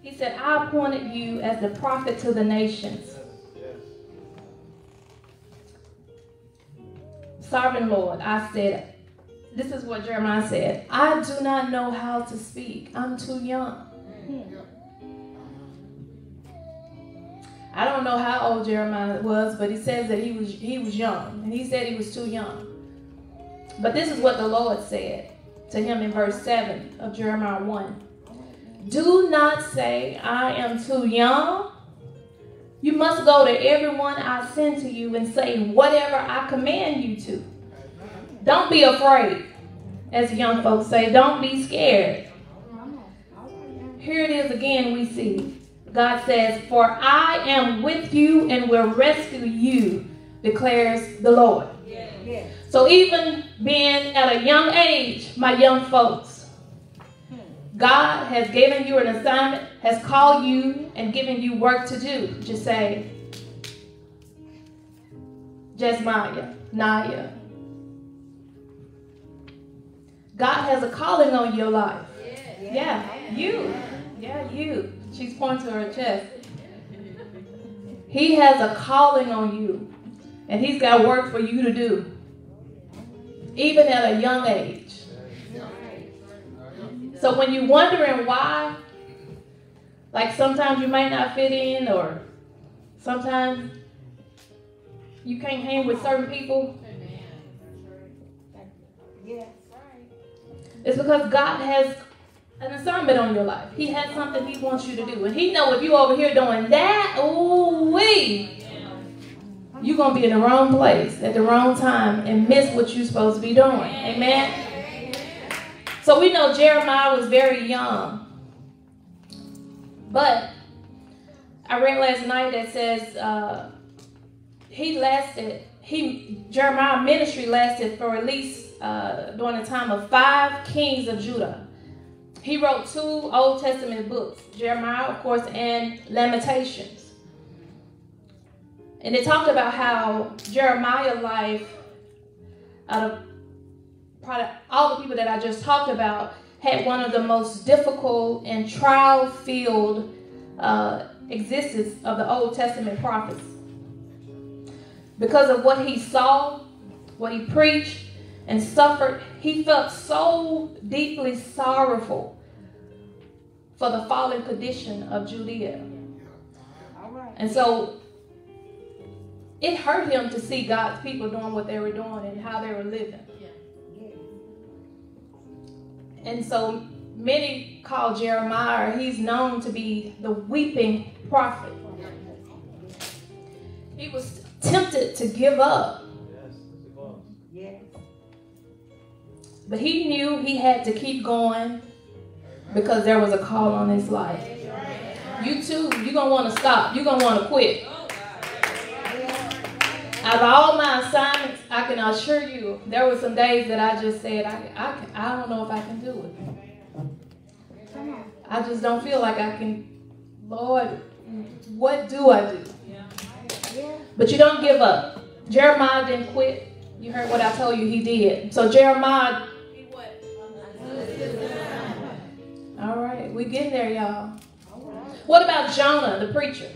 D: He said, I appointed you as the prophet to the nations. Sovereign Lord, I said, this is what Jeremiah said. I do not know how to speak. I'm too young. Hmm. I don't know how old Jeremiah was, but he says that he was he was young, and he said he was too young. But this is what the Lord said to him in verse 7 of Jeremiah 1. Do not say, I am too young. You must go to everyone I send to you and say whatever I command you to. Don't be afraid, as young folks say. Don't be scared. Here it is again, we see. God says, For I am with you and will rescue you, declares the Lord. So even being at a young age, my young folks, God has given you an assignment, has called you and given you work to do. Just say, Jesmiah, Naya. God has a calling on your life. Yeah, you. Yeah, you. She's pointing to her chest. He has a calling on you, and He's got work for you to do, even at a young age. So when you're wondering why, like sometimes you might not fit in, or sometimes you can't hang with certain people, it's because God has an assignment on your life. He has something He wants you to do, and He know if you over here doing that, ooh wee, you're gonna be in the wrong place at the wrong time and miss what you're supposed to be doing. Amen. So we know Jeremiah was very young, but I read last night that says uh, he lasted. He Jeremiah ministry lasted for at least uh, during the time of five kings of Judah. He wrote two Old Testament books, Jeremiah, of course, and Lamentations. And it talked about how Jeremiah's life, out of probably all the people that I just talked about, had one of the most difficult and trial-filled uh, existence of the Old Testament prophets. Because of what he saw, what he preached, and suffered, he felt so deeply sorrowful for the fallen condition of Judea. And so it hurt him to see God's people doing what they were doing and how they were living. And so many call Jeremiah, he's known to be the weeping prophet. He was tempted to give up, but he knew he had to keep going because there was a call on his life. You too, you're going to want to stop. You're going to want to quit. Out of all my assignments, I can assure you, there were some days that I just said, I, I, I don't know if I can do it. I just don't feel like I can. Lord, what do I do? But you don't give up. Jeremiah didn't quit. You heard what I told you he did. So Jeremiah. All right, we getting there, y'all. What about Jonah, the preacher?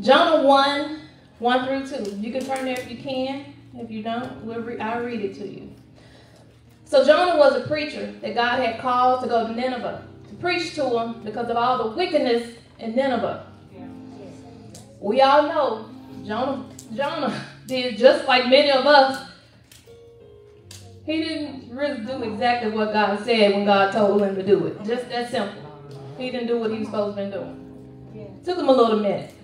D: Jonah 1, 1 through 2. You can turn there if you can. If you don't, we'll re- I'll read it to you. So Jonah was a preacher that God had called to go to Nineveh to preach to them because of all the wickedness in Nineveh. We all know Jonah, Jonah (laughs) did just like many of us. He didn't really do exactly what God said when God told him to do it. Just that simple. He didn't do what he was supposed to be doing. Took him a little minute.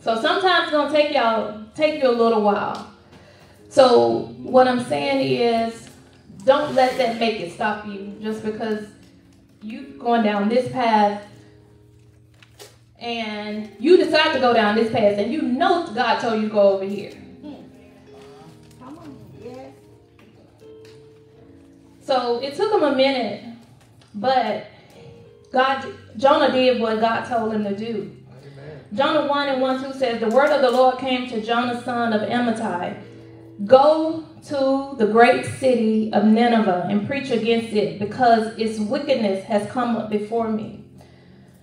D: So sometimes it's gonna take y'all take you a little while. So what I'm saying is don't let that make it stop you just because you going down this path and you decide to go down this path and you know God told you to go over here. So it took him a minute, but God Jonah did what God told him to do. Jonah 1 and 1 2 says, The word of the Lord came to Jonah, son of Amittai. Go to the great city of Nineveh and preach against it, because its wickedness has come up before me.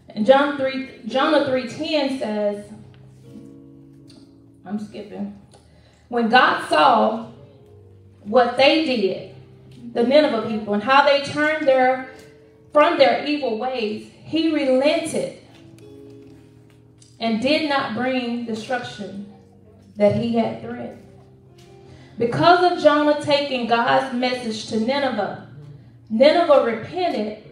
D: And John 3, Jonah 3.10 says, I'm skipping. When God saw what they did, the Nineveh people, and how they turned their from their evil ways, he relented and did not bring destruction that he had threatened. Because of Jonah taking God's message to Nineveh, Nineveh repented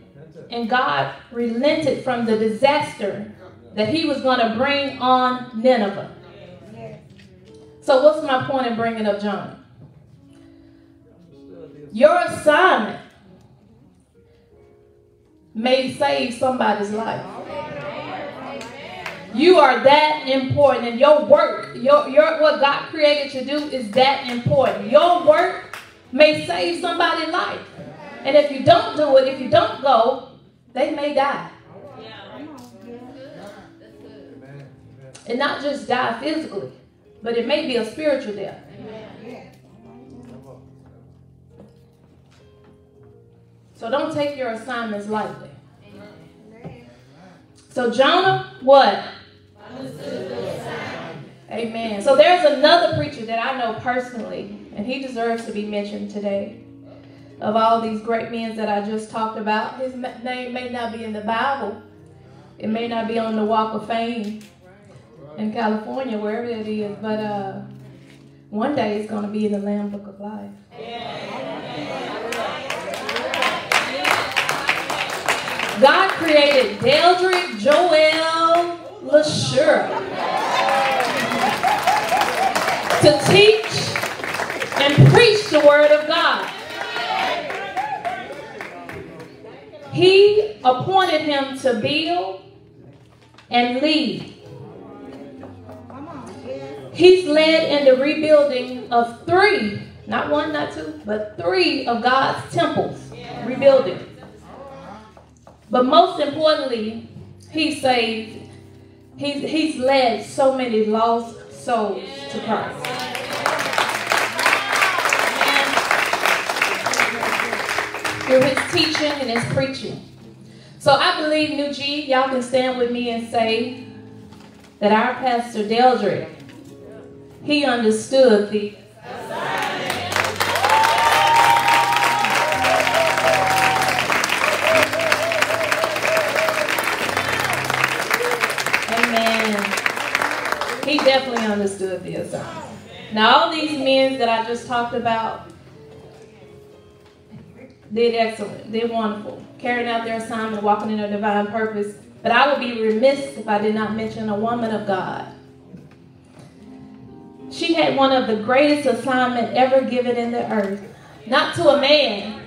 D: and God relented from the disaster that he was going to bring on Nineveh. So, what's my point in bringing up Jonah? Your assignment may save somebody's life. You are that important, and your work, your, your what God created you to do is that important. Your work may save somebody's life. And if you don't do it, if you don't go, they may die. And not just die physically, but it may be a spiritual death. So don't take your assignments lightly. So Jonah, what? Amen. So there's another preacher that I know personally, and he deserves to be mentioned today. Of all these great men that I just talked about, his name may not be in the Bible. It may not be on the Walk of Fame in California, wherever it is, but uh, one day it's going to be in the Lamb Book of Life. God created Deldrick Joel Leasure to teach and preach the Word of God. He appointed him to build and lead. He's led in the rebuilding of three, not one, not two, but three of God's temples, rebuilding. But most importantly, he saved, he's, he's led so many lost souls to Christ. Through his teaching and his preaching. So I believe, New G, y'all can stand with me and say that our pastor Deldrick, he understood the He definitely understood the assignment. Now, all these men that I just talked about did excellent, did wonderful, carrying out their assignment, walking in their divine purpose. But I would be remiss if I did not mention a woman of God. She had one of the greatest assignment ever given in the earth. Not to a man,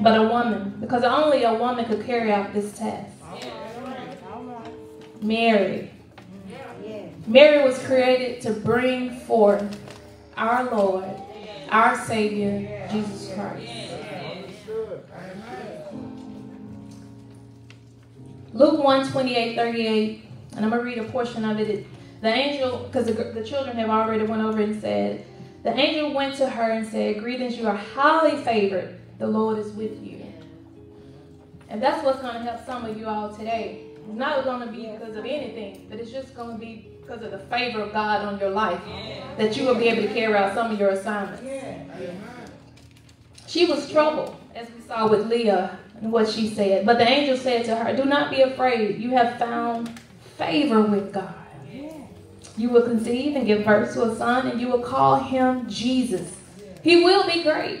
D: but a woman. Because only a woman could carry out this task. Mary. Mary was created to bring forth our Lord, our Savior, Jesus Christ. Luke 1 28, 38, and I'm going to read a portion of it. The angel, because the, the children have already went over and said, the angel went to her and said, Greetings, you are highly favored. The Lord is with you. And that's what's going to help some of you all today. It's not going to be because of anything, but it's just going to be because of the favor of God on your life that you will be able to carry out some of your assignments. She was troubled, as we saw with Leah and what she said. But the angel said to her, Do not be afraid. You have found favor with God. You will conceive and give birth to a son, and you will call him Jesus. He will be great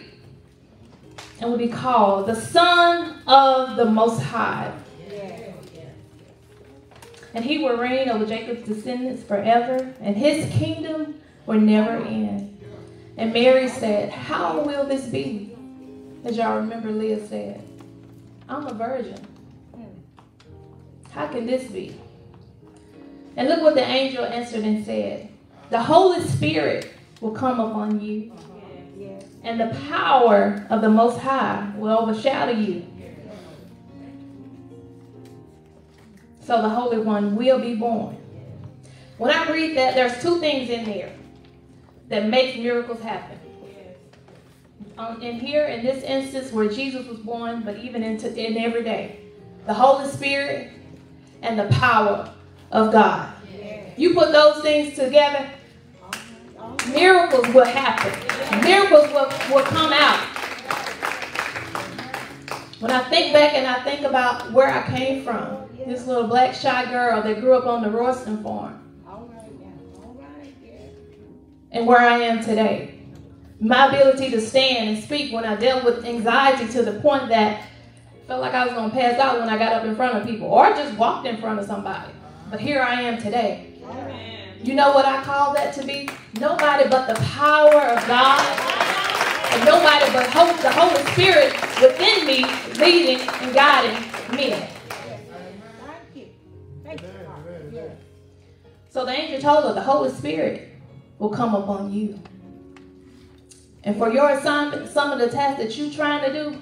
D: and will be called the Son of the Most High. And he will reign over Jacob's descendants forever, and his kingdom will never end. And Mary said, How will this be? As y'all remember, Leah said, I'm a virgin. How can this be? And look what the angel answered and said The Holy Spirit will come upon you, and the power of the Most High will overshadow you. So the Holy One will be born. When I read that, there's two things in there that makes miracles happen. Um, in here, in this instance where Jesus was born, but even in, in every day, the Holy Spirit and the power of God. You put those things together, miracles will happen. Miracles will, will come out. When I think back and I think about where I came from, this little black shy girl that grew up on the Royston farm, and where I am today. My ability to stand and speak when I dealt with anxiety to the point that I felt like I was going to pass out when I got up in front of people or just walked in front of somebody. But here I am today. You know what I call that to be? Nobody but the power of God. And nobody but the Holy Spirit within me leading and guiding me. So the angel told her the Holy Spirit will come upon you. And for your assignment, some of the tasks that you're trying to do,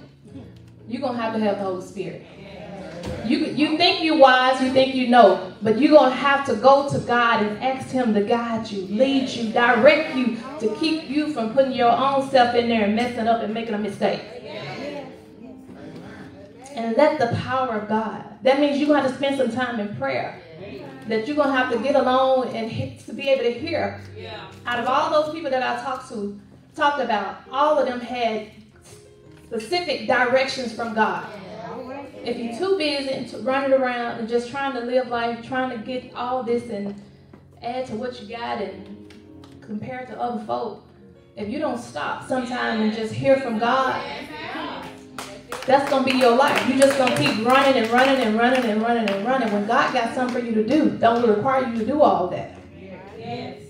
D: you're going to have to have the Holy Spirit. You, you think you're wise, you think you know, but you're going to have to go to God and ask Him to guide you, lead you, direct you, to keep you from putting your own self in there and messing up and making a mistake. And let the power of God. That means you're going to have to spend some time in prayer. That you're going to have to get alone and hit, to be able to hear. Yeah. Out of all those people that I talked to, talked about, all of them had specific directions from God. If you're too busy running around and just trying to live life, trying to get all this and add to what you got and compare it to other folk, if you don't stop sometime and just hear from God, that's going to be your life. You're just going to keep running and running and running and running and running. When God got something for you to do, don't require you to do all that. Yes.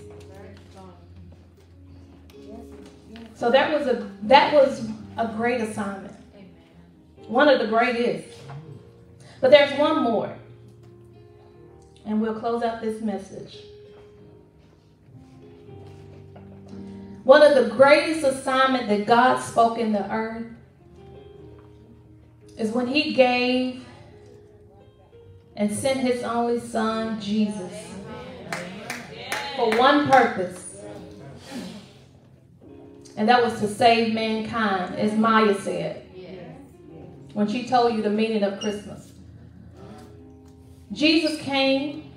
D: So that was a that was a great assignment. One of the greatest. But there's one more. And we'll close out this message. One of the greatest assignment that God spoke in the earth is when he gave and sent his only son, Jesus, for one purpose. And that was to save mankind, as Maya said when she told you the meaning of Christmas. Jesus came,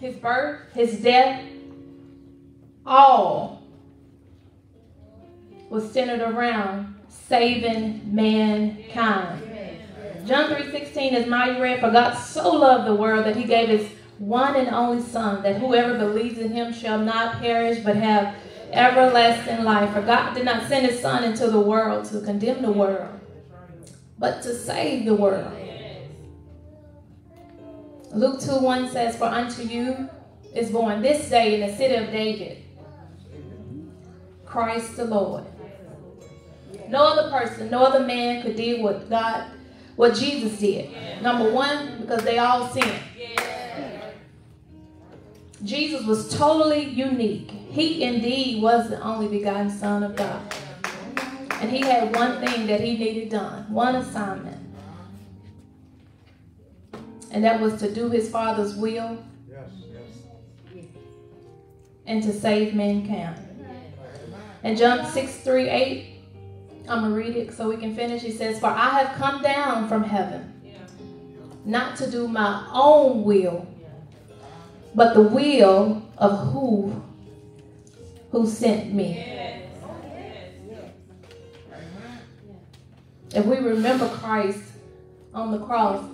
D: his birth, his death, all was centered around saving mankind. John 3.16, as Maya read, For God so loved the world that he gave his one and only Son, that whoever believes in him shall not perish but have everlasting life. For God did not send his Son into the world to condemn the world, but to save the world. Luke 2 1 says, For unto you is born this day in the city of David Christ the Lord. No other person, no other man could do what God, what Jesus did. Number one, because they all sinned. Jesus was totally unique. He indeed was the only begotten Son of God. And he had one thing that he needed done, one assignment. And that was to do his Father's will
A: Yes, yes.
D: and to save mankind. And John 6 3 8, I'm going to read it so we can finish. He says, For I have come down from heaven, not to do my own will, but the will of who who sent me. Oh, if we remember Christ on the cross,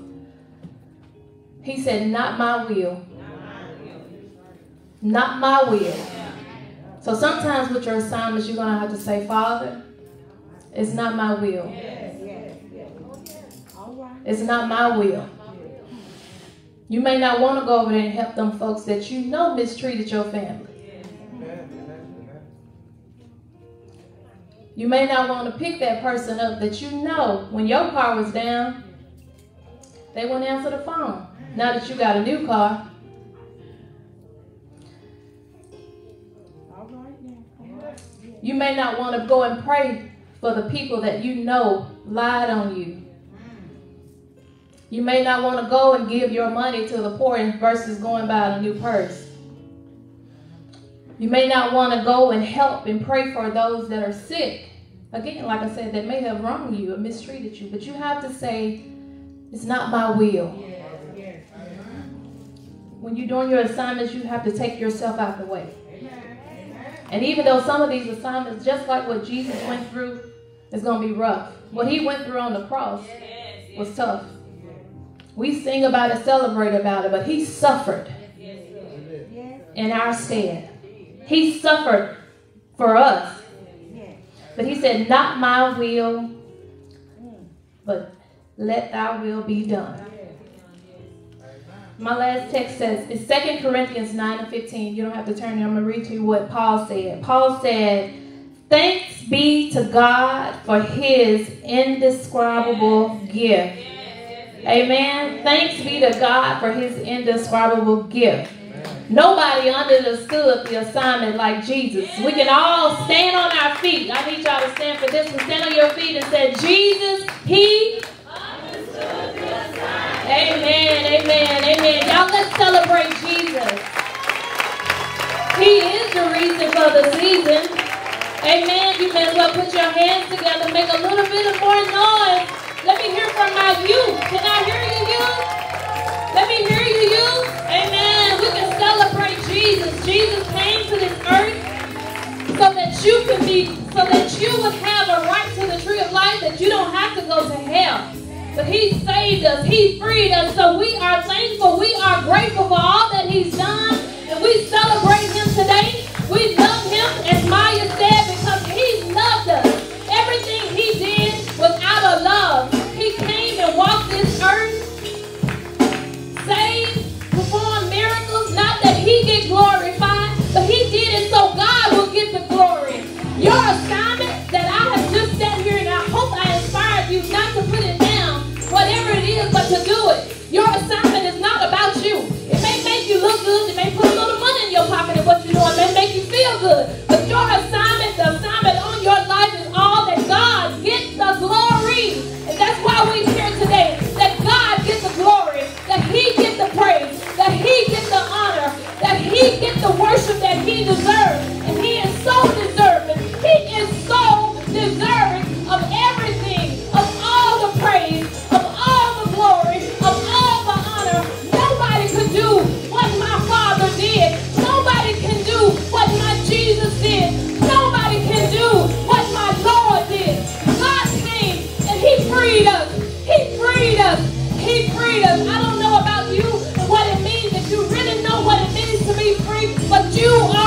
D: he said, Not my will. Not my will. So sometimes with your assignments, you're going to have to say, Father, it's not my will. It's not my will. You may not want to go over there and help them folks that you know mistreated your family. You may not want to pick that person up that you know when your car was down, they wouldn't answer the phone. Now that you got a new car, you may not want to go and pray for the people that you know lied on you. You may not want to go and give your money to the poor versus going buy a new purse. You may not want to go and help and pray for those that are sick. Again, like I said, that may have wronged you or mistreated you, but you have to say, it's not my will. When you're doing your assignments, you have to take yourself out of the way. And even though some of these assignments, just like what Jesus went through, is going to be rough. What he went through on the cross was tough. We sing about it, celebrate about it, but he suffered in our stead. He suffered for us. But he said, Not my will, but let thy will be done. My last text says, it's 2 Corinthians 9 and 15. You don't have to turn it. I'm going to read to you what Paul said. Paul said, Thanks be to God for his indescribable gift. Amen. Thanks be to God for his indescribable gift. Nobody understood the assignment like Jesus. We can all stand on our feet. I need y'all to stand for this one. Stand on your feet and say, Jesus, he Amen, amen, amen. Y'all let's celebrate Jesus. He is the reason for the season. Amen. You may as well put your hands together, make a little bit of more noise. Let me hear from my youth. Can I hear you, youth? Let me hear you, youth. Amen. We can celebrate Jesus. Jesus came to this earth so that you can be, so that you would have a right to the tree of life, that you don't have to go to hell. But he saved us. He freed us. So we are thankful. We are grateful for all that he's done. And we celebrate him today. We love him, as Maya said, because he loved us. Everything he did was out of love. Your pocket and what you're doing, it may make you feel good. But your assignment, the assignment on your life is all that God gets the glory. And that's why we're here today. That God gets the glory, that He gets the praise, that He gets the honor, that He gets the worship that He deserves. And He is so deserving. He is so deserving of everything, freed us. He freed us. He freed us. I don't know about you and what it means if you really know what it means to be free, but you are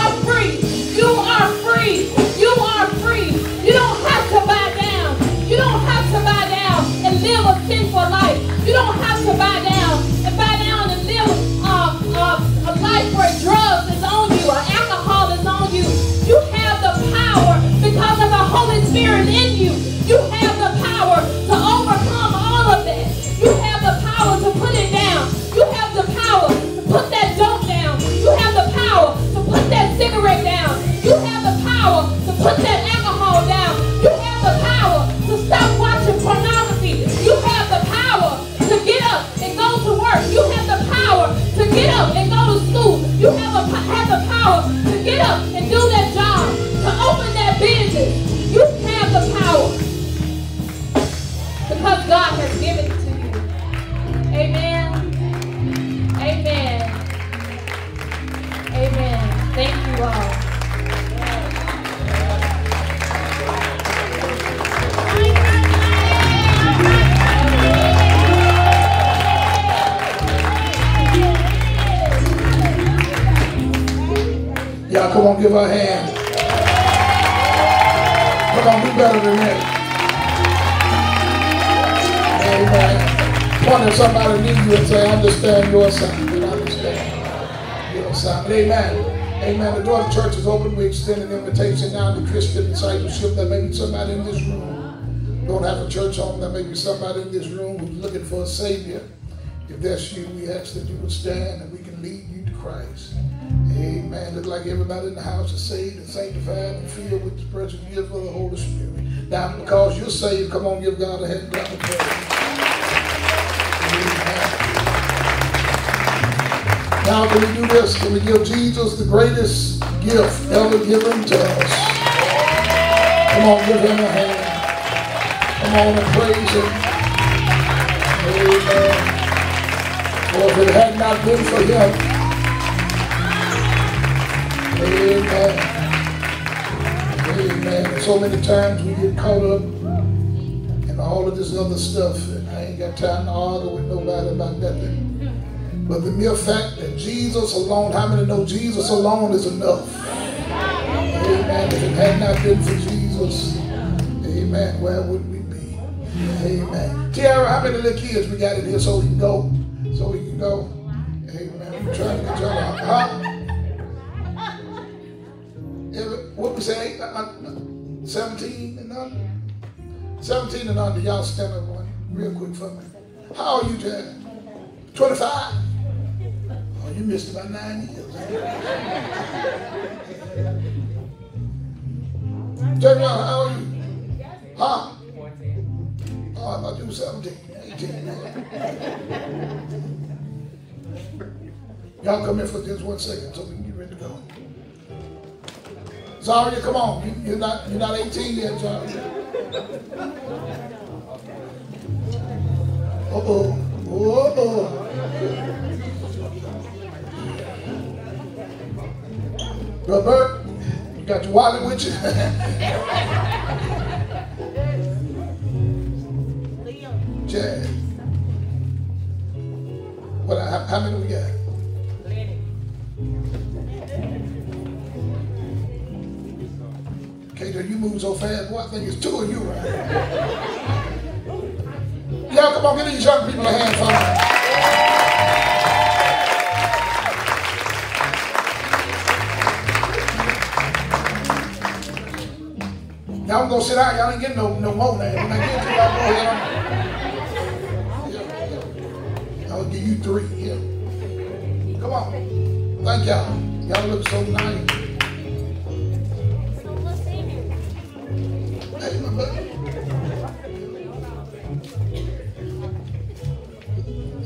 B: Y'all come on, give her a hand. Come on, do better than that. Amen. Point at somebody near you and say, I understand your assignment. I understand your assignment. Amen. Amen. The door of the church is open. We extend an invitation now to Christian discipleship. There may be somebody in this room don't have a church home. There may be somebody in this room who's looking for a Savior. If that's you, we ask that you would stand and we can lead you to Christ. Amen. Look like everybody in the house is saved and sanctified and filled with the precious gift of the Holy Spirit. Now, because you're saved, come on, give God a hand clap of praise. Now, can we do this? Can we give Jesus the greatest gift ever given to us? Come on, give him a hand. Come on and praise him. Amen. For if it had not been for him, Amen. Amen. So many times we get caught up in all of this other stuff, and I ain't got time to argue with nobody about nothing. But the mere fact that Jesus alone, how many know Jesus alone is enough? Amen. If it had not been for Jesus, amen, where would we be? Amen. Tiara, how many little kids we got in here so we can go? So we can go. Amen. We're trying to get y'all out. Huh? What we say, 17 and under? 17 and under, y'all stand up one real quick for me. How are you, Chad? 25? Oh, you missed about nine years. Tell me, how are you? Huh? Oh, I thought you were 17, 18. Y'all come in for just one second so we can Zaria, come on. You, are not you're not 18 yet, Zaria. Uh-oh. Uh-oh. Robert, you got your wallet with you? (laughs) Chad. What, how, how many we got? You move so fast, boy, I think it's two of you right Y'all come on, give these young people a hand for me. Y'all gonna sit out, Y'all ain't getting no, no more now. When I get to y'all, I'll give you three. Yeah. Come on. Thank y'all. Y'all look so nice.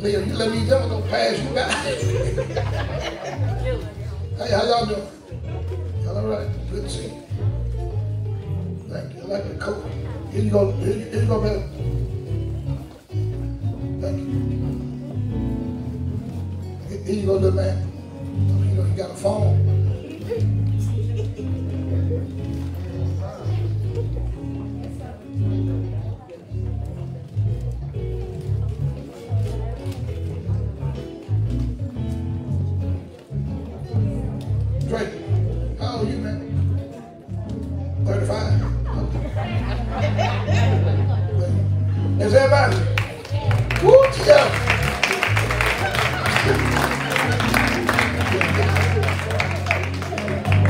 B: Leah, you let me devil don't pass you by. (laughs) hey, how y'all doing? Y'all all right? Good to see you. Thank you. I like the coat. Here you go. Here you, here you go, man. Thank you. Here you go, little man. You know, you got a phone.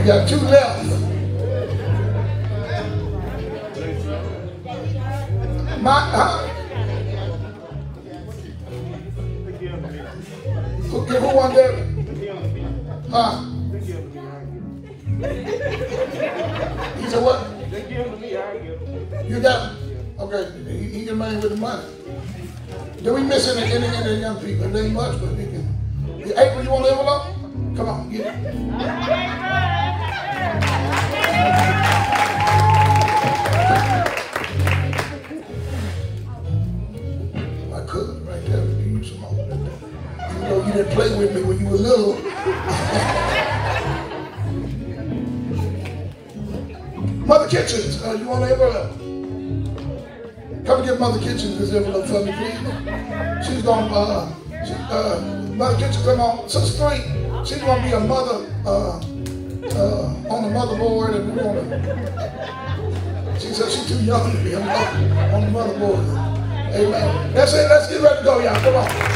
B: Got two left. Amen. That's it. Let's get ready to go, y'all. Come on.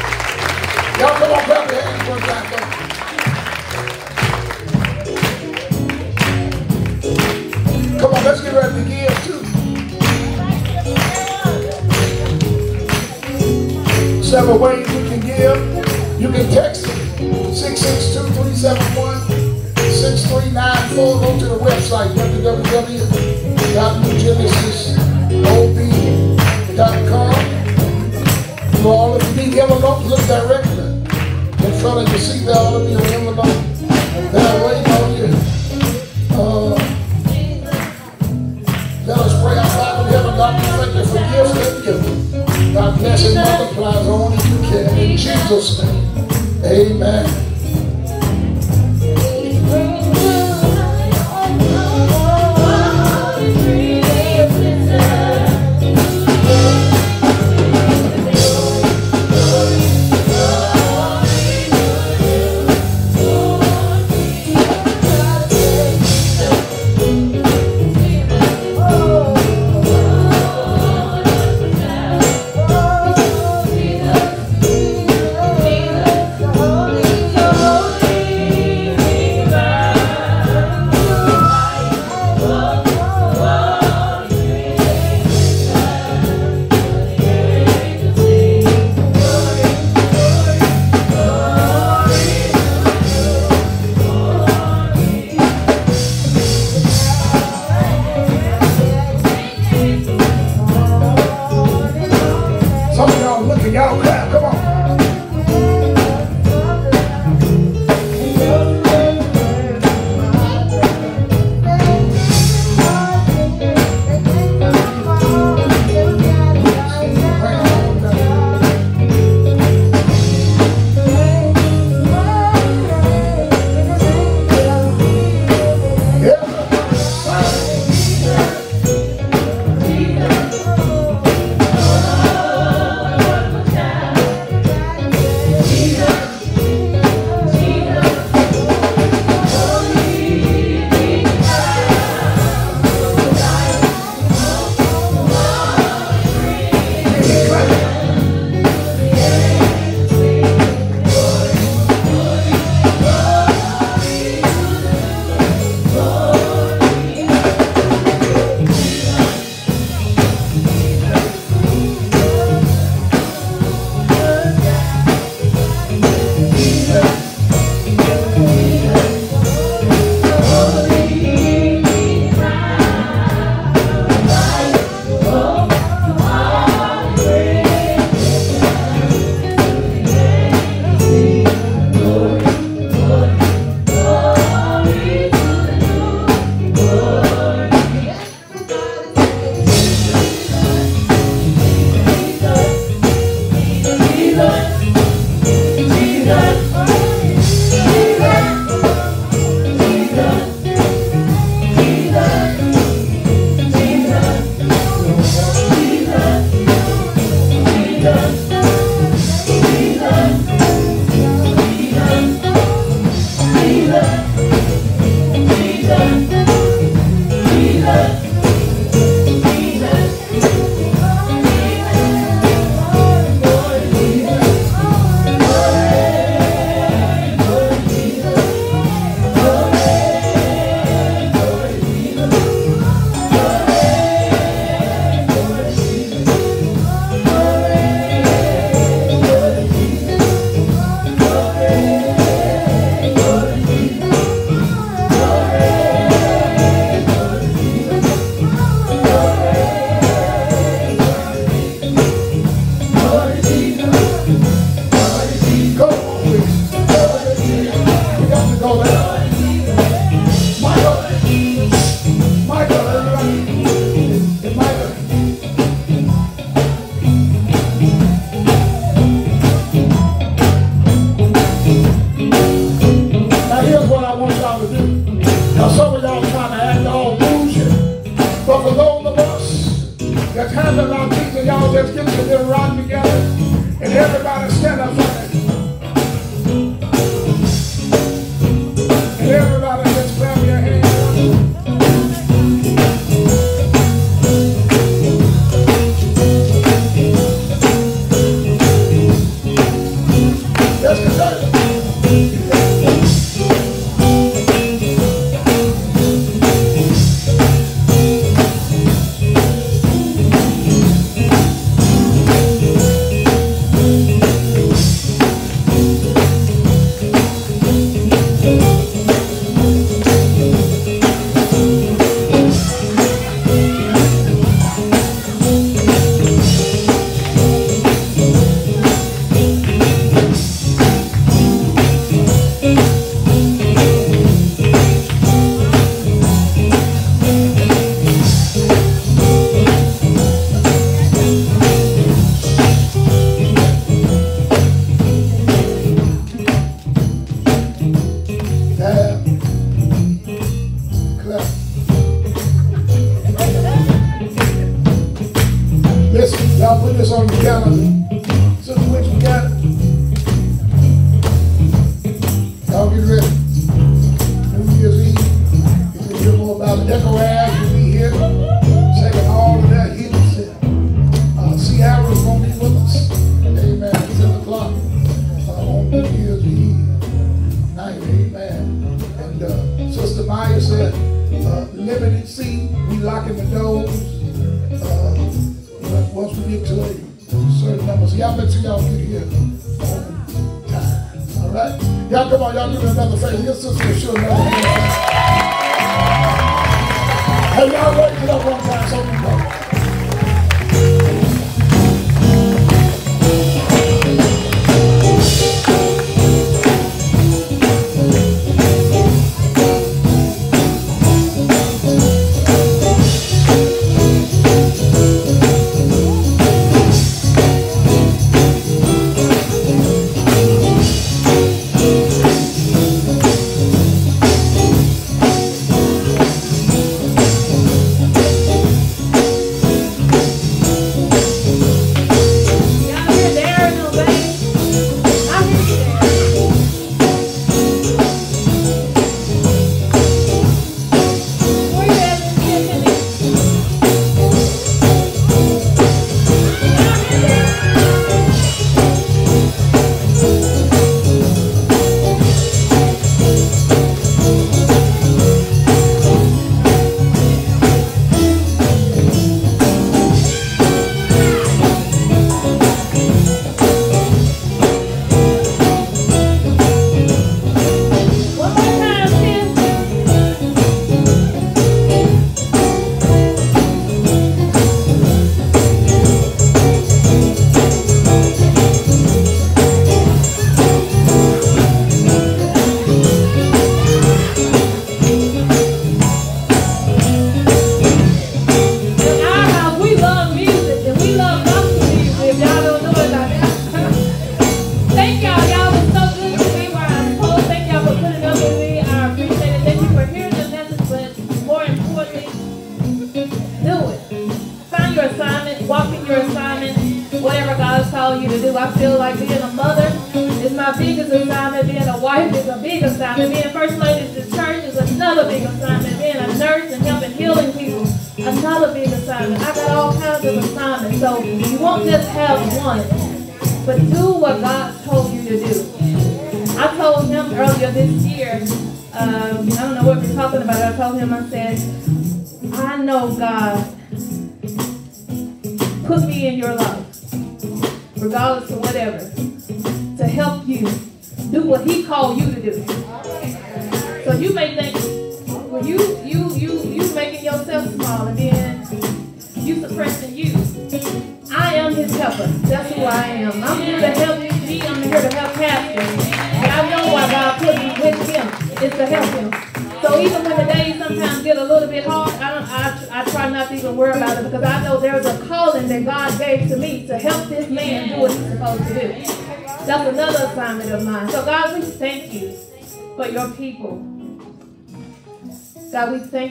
B: Here. Checking all of their hits. And, uh, Sierra's gonna be with us. Amen. Ten o'clock uh. Amen. And uh, Sister Maya said, uh, limited seat. We locking the doors. Once we get to certain so y'all make y'all get here. All right. Y'all come on, y'all give me another favor. Your sister another hand. Hey, y'all raise it up one time so we know.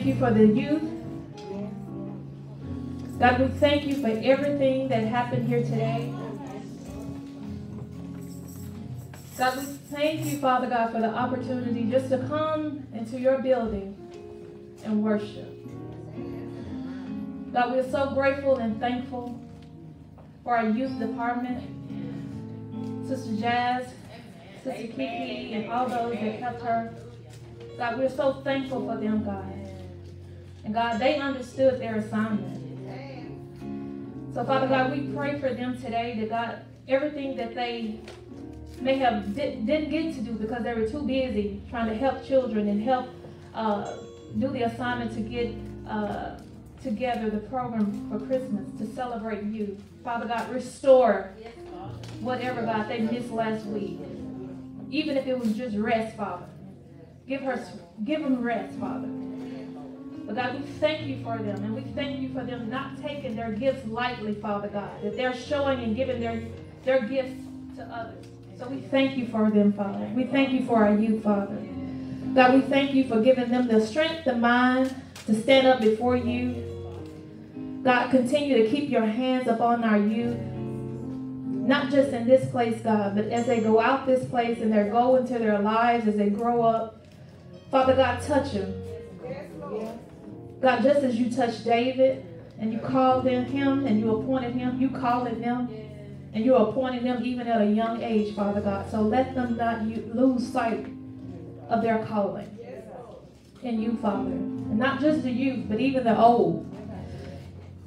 D: You for the youth. God, we thank you for everything that happened here today. God, we thank you, Father God, for the opportunity just to come into your building and worship. God, we're so grateful and thankful for our youth department, Sister Jazz, Sister Kiki, and all those that helped her. God, we're so thankful for them, God. And God, they understood their assignment. So, Father God, we pray for them today that God, everything that they may have di- didn't get to do because they were too busy trying to help children and help uh, do the assignment to get uh, together the program for Christmas to celebrate you. Father God, restore whatever God they missed last week, even if it was just rest, Father. Give her, give them rest, Father. But God, we thank you for them, and we thank you for them not taking their gifts lightly, Father God, that they're showing and giving their, their gifts to others. So we thank you for them, Father. We thank you for our youth, Father. God, we thank you for giving them the strength, the mind to stand up before you. God, continue to keep your hands upon our youth. not just in this place, God, but as they go out this place and they go into their lives as they grow up. Father God, touch them. God, just as you touched David and you called him and you appointed him, you calling them and you appointed them even at a young age, Father God. So let them not lose sight of their calling in you, Father. And not just the youth, but even the old,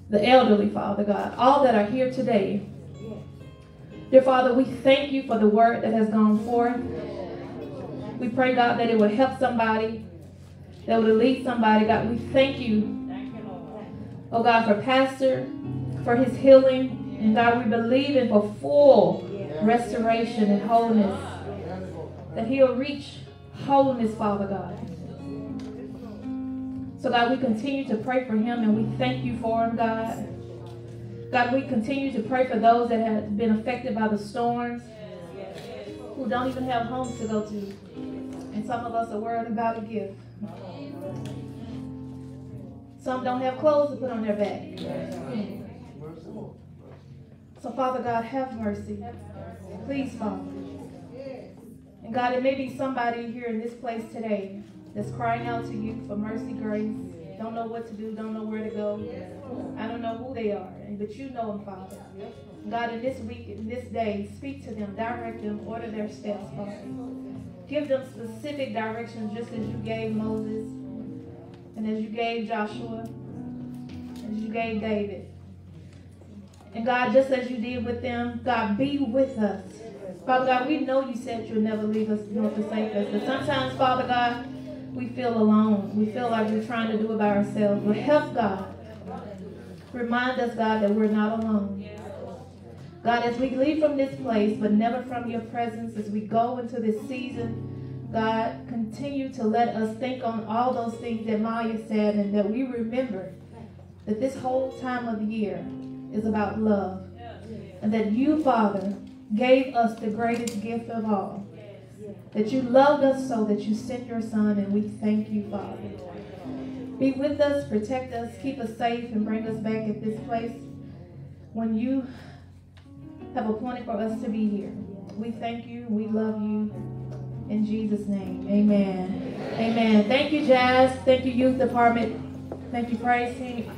D: the elderly, Father God, all that are here today. Dear Father, we thank you for the word that has gone forth. We pray, God, that it will help somebody, that will lead somebody. God, we thank you, oh God, for Pastor, for his healing. And God, we believe in for full restoration and wholeness. That he'll reach wholeness, Father God. So, God, we continue to pray for him and we thank you for him, God. God, we continue to pray for those that have been affected by the storms, who don't even have homes to go to. And some of us are worried about a gift. Some don't have clothes to put on their back. So, Father God, have mercy. Please, Father. And God, it may be somebody here in this place today that's crying out to you for mercy, grace, don't know what to do, don't know where to go. I don't know who they are, but you know them, Father. God, in this week, in this day, speak to them, direct them, order their steps, Father. Give them specific directions just as you gave Moses and as you gave Joshua, as you gave David. And God, just as you did with them, God, be with us. Father God, we know you said you'll never leave us nor forsake us. But sometimes, Father God, we feel alone. We feel like we're trying to do it by ourselves. But help God. Remind us, God, that we're not alone. God, as we leave from this place, but never from your presence, as we go into this season, God, continue to let us think on all those things that Maya said and that we remember that this whole time of the year is about love. And that you, Father, gave us the greatest gift of all that you loved us so that you sent your son, and we thank you, Father. Be with us, protect us, keep us safe, and bring us back at this place when you have appointed for us to be here. We thank you, we love you. In Jesus' name, amen. Amen. Thank you, Jazz. Thank you, Youth Department. Thank you, Praise Team.